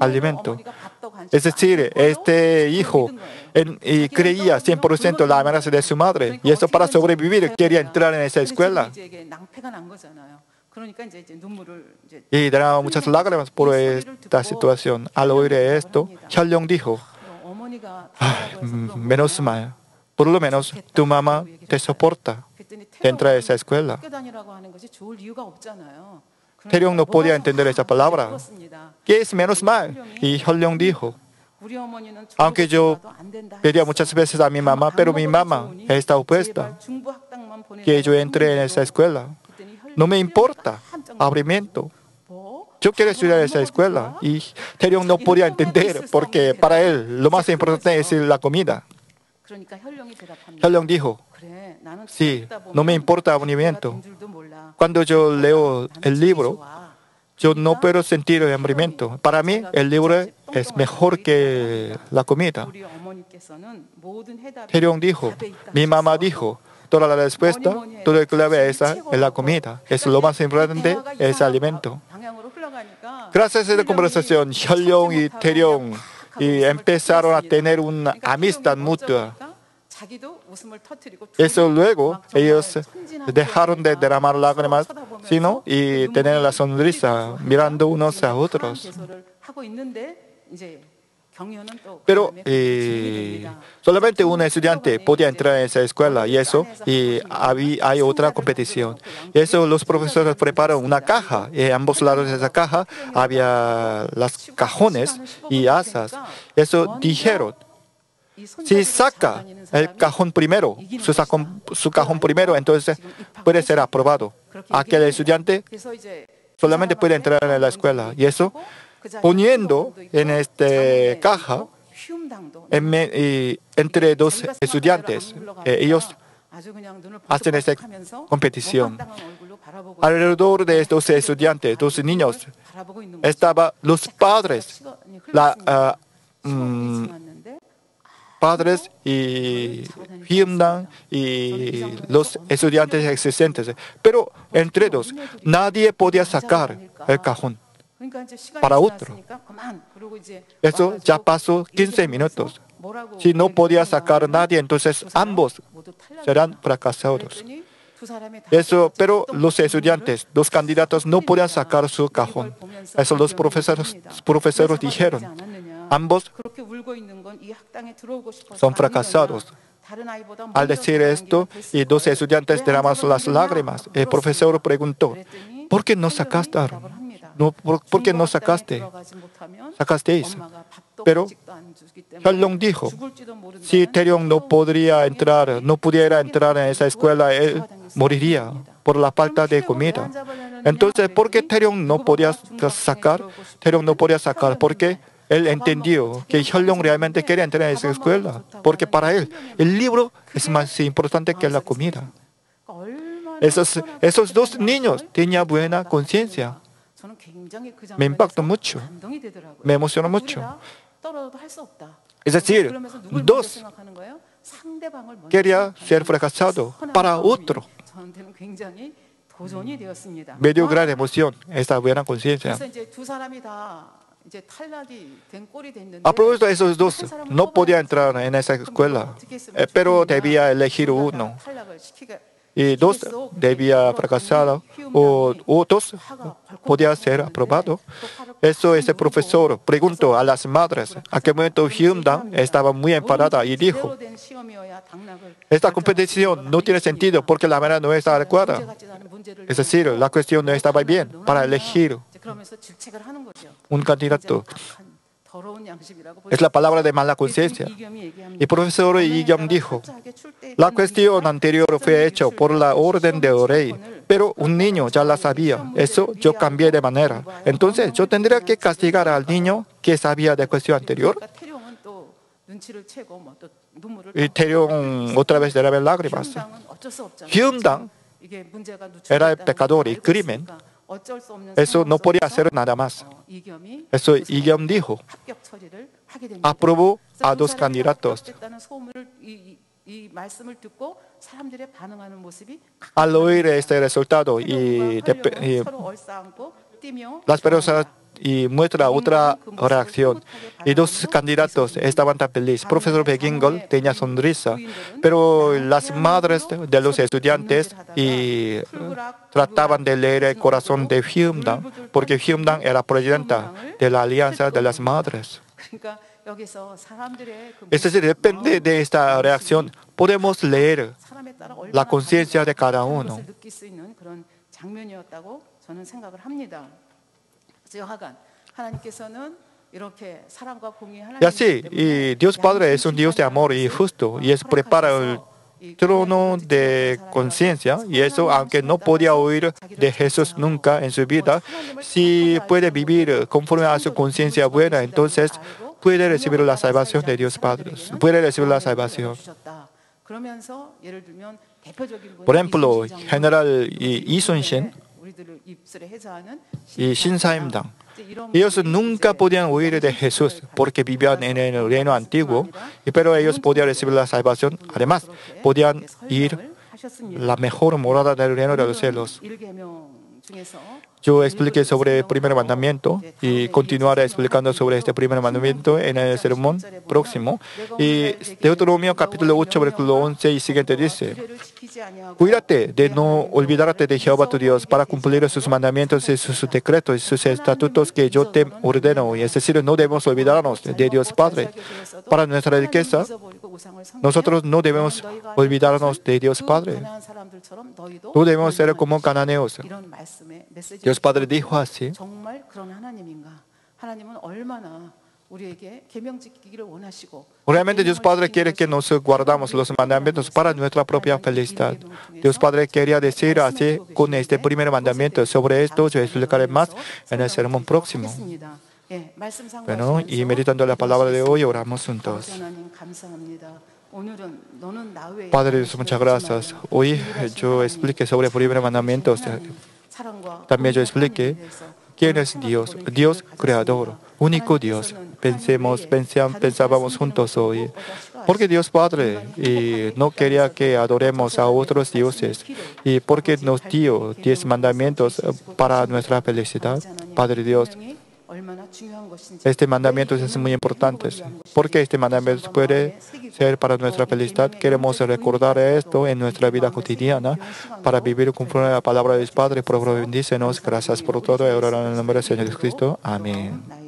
alimento. Es decir, este hijo y creía 100% la amenaza de su madre. Y eso para sobrevivir quería entrar en esa escuela. Y derramaba muchas lágrimas por esta situación. Al oír esto, Hyolung dijo, menos mal, por lo menos tu mamá te soporta dentro de esa escuela. Taeryong no podía entender esa palabra. ¿Qué es menos mal? Y Hyolung dijo, aunque yo pedía muchas veces a mi mamá, pero mi mamá está opuesta que yo entre en esa escuela. No me importa, abrimiento yo quiero estudiar esa escuela. Y Taeyong no podía entender porque para él lo más importante es la comida. Taeyong dijo, sí, no me importa el aburrimiento. Cuando yo leo el libro, yo no puedo sentir el hambrimiento. Para mí, el libro es mejor que la comida. Taeyong dijo, mi mamá dijo, toda la respuesta, toda la clave esa es la comida. Es lo más importante, es el alimento. Gracias a esta conversación, Xiaolong y Taerong y empezaron a tener una amistad mutua. Eso luego ellos dejaron de derramar lágrimas, sino y tener la sonrisa mirando unos a otros. Pero solamente un estudiante podía entrar a esa escuela y eso, y había, hay otra competición. Y eso los profesores preparan una caja, y ambos lados de esa caja había las cajones y asas. Eso dijeron. Si saca el cajón primero, su, sacón, su cajón primero, entonces puede ser aprobado. Aquel estudiante solamente puede entrar en la escuela. Y eso poniendo en esta caja entre dos estudiantes. Eh, ellos hacen esta competición. Alrededor de estos estudiantes, dos niños, estaban los padres, la, ah, mm, padres y y los estudiantes existentes. Pero entre dos, nadie podía sacar el cajón para otro. Eso ya pasó 15 minutos. Si no podía sacar nadie, entonces ambos serán fracasados. Eso, pero los estudiantes, los candidatos no podían sacar su cajón. Eso los profesores, profesores dijeron. Ambos son fracasados. Al decir esto, y dos estudiantes derramaron las lágrimas. El profesor preguntó, ¿por qué no sacaste? no, ¿por, qué no sacaste? Sacasteis. Pero Shalom dijo, si Terion no podría entrar, no pudiera entrar en esa escuela, él moriría por la falta de comida. Entonces, ¿por qué Terion no podía sacar? Terion no podía sacar porque él entendió que Hyolong realmente quería entrar en esa escuela, porque para él el libro es más importante que la comida. Esos, esos dos niños tenían buena conciencia me impactó mucho, me emocionó mucho. Es decir, dos quería ser fracasado para otro. Me dio gran emoción esta buena conciencia. A propósito de esos dos, no podía entrar en esa escuela, eh, pero debía elegir uno y dos debía fracasar o, o dos podía ser aprobado. Eso ese profesor preguntó a las madres. A qué momento Hyundai estaba muy enfadada y dijo, esta competición no tiene sentido porque la manera no está adecuada. Es decir, la cuestión no estaba bien para elegir un candidato. Es la palabra de mala conciencia. Y profesor Igyam dijo, la cuestión anterior fue hecha por la orden del rey, pero un niño ya la sabía. Eso yo cambié de manera. Entonces yo tendría que castigar al niño que sabía de cuestión anterior. Y Terion otra vez derramó lágrimas. Hyundang era el pecador y crimen. Eso no podía hacer nada más. Eso Igiom dijo. Aprobó a dos candidatos. Al oír este resultado, y, y las personas y muestra otra reacción. Y dos candidatos estaban tan felices. Profesor Begingol tenía sonrisa, pero las madres de los estudiantes y eh, trataban de leer el corazón de Hyundang, porque Hyundang era presidenta de la Alianza de las Madres. Es decir, depende de esta reacción, podemos leer la conciencia de cada uno. Y así, y Dios Padre es un Dios de amor y justo, y es prepara el trono de conciencia y eso aunque no podía oír de Jesús nunca en su vida, si puede vivir conforme a su conciencia buena, entonces puede recibir la salvación de Dios Padre, puede recibir la salvación. Por ejemplo, general Yi Sun-shin y Sinsaimdang. Ellos nunca podían huir de Jesús porque vivían en el reino antiguo, pero ellos podían recibir la salvación. Además, podían ir la mejor morada del reino de los cielos. Yo expliqué sobre el primer mandamiento y continuaré explicando sobre este primer mandamiento en el sermón próximo. Y Deuteronomio capítulo 8, versículo 11 y siguiente dice, cuídate de no olvidarte de Jehová tu Dios para cumplir sus mandamientos y sus decretos y sus estatutos que yo te ordeno. Y es decir, no debemos olvidarnos de Dios Padre. Para nuestra riqueza, nosotros no debemos olvidarnos de Dios Padre. No debemos ser como cananeos. 이런 말씀의 메시지 Dios Padre dijo así. 정말 그런 하나님인가? 하나님은 얼마나 우리에게 계명 지키기를 원하시고 Realmente Dios Padre quiere que nos guardamos los mandamientos para nuestra propia felicidad. Dios Padre quería decir así con este primer mandamiento. Sobre esto yo explicaré más en el sermón próximo. 예, 말씀 Bueno, y 상고하시면서 meditando la palabra de hoy, oramos juntos. 아버지 하나님 감사합니다. 오늘은 너는 나 외에 Padre Dios, muchas gracias. Hoy yo expliqué sobre el primer mandamiento. También yo expliqué quién es Dios, Dios creador, único Dios. Pensemos, pensábamos juntos hoy. Porque Dios Padre y no quería que adoremos a otros dioses y porque nos dio diez mandamientos para nuestra felicidad. Padre Dios, este mandamiento es muy importante, porque este mandamiento puede ser para nuestra felicidad. Queremos recordar esto en nuestra vida cotidiana para vivir conforme a la palabra de del Padre. Por favor, bendícenos. Gracias por todo. Ahora en el nombre del Señor Jesucristo. Amén.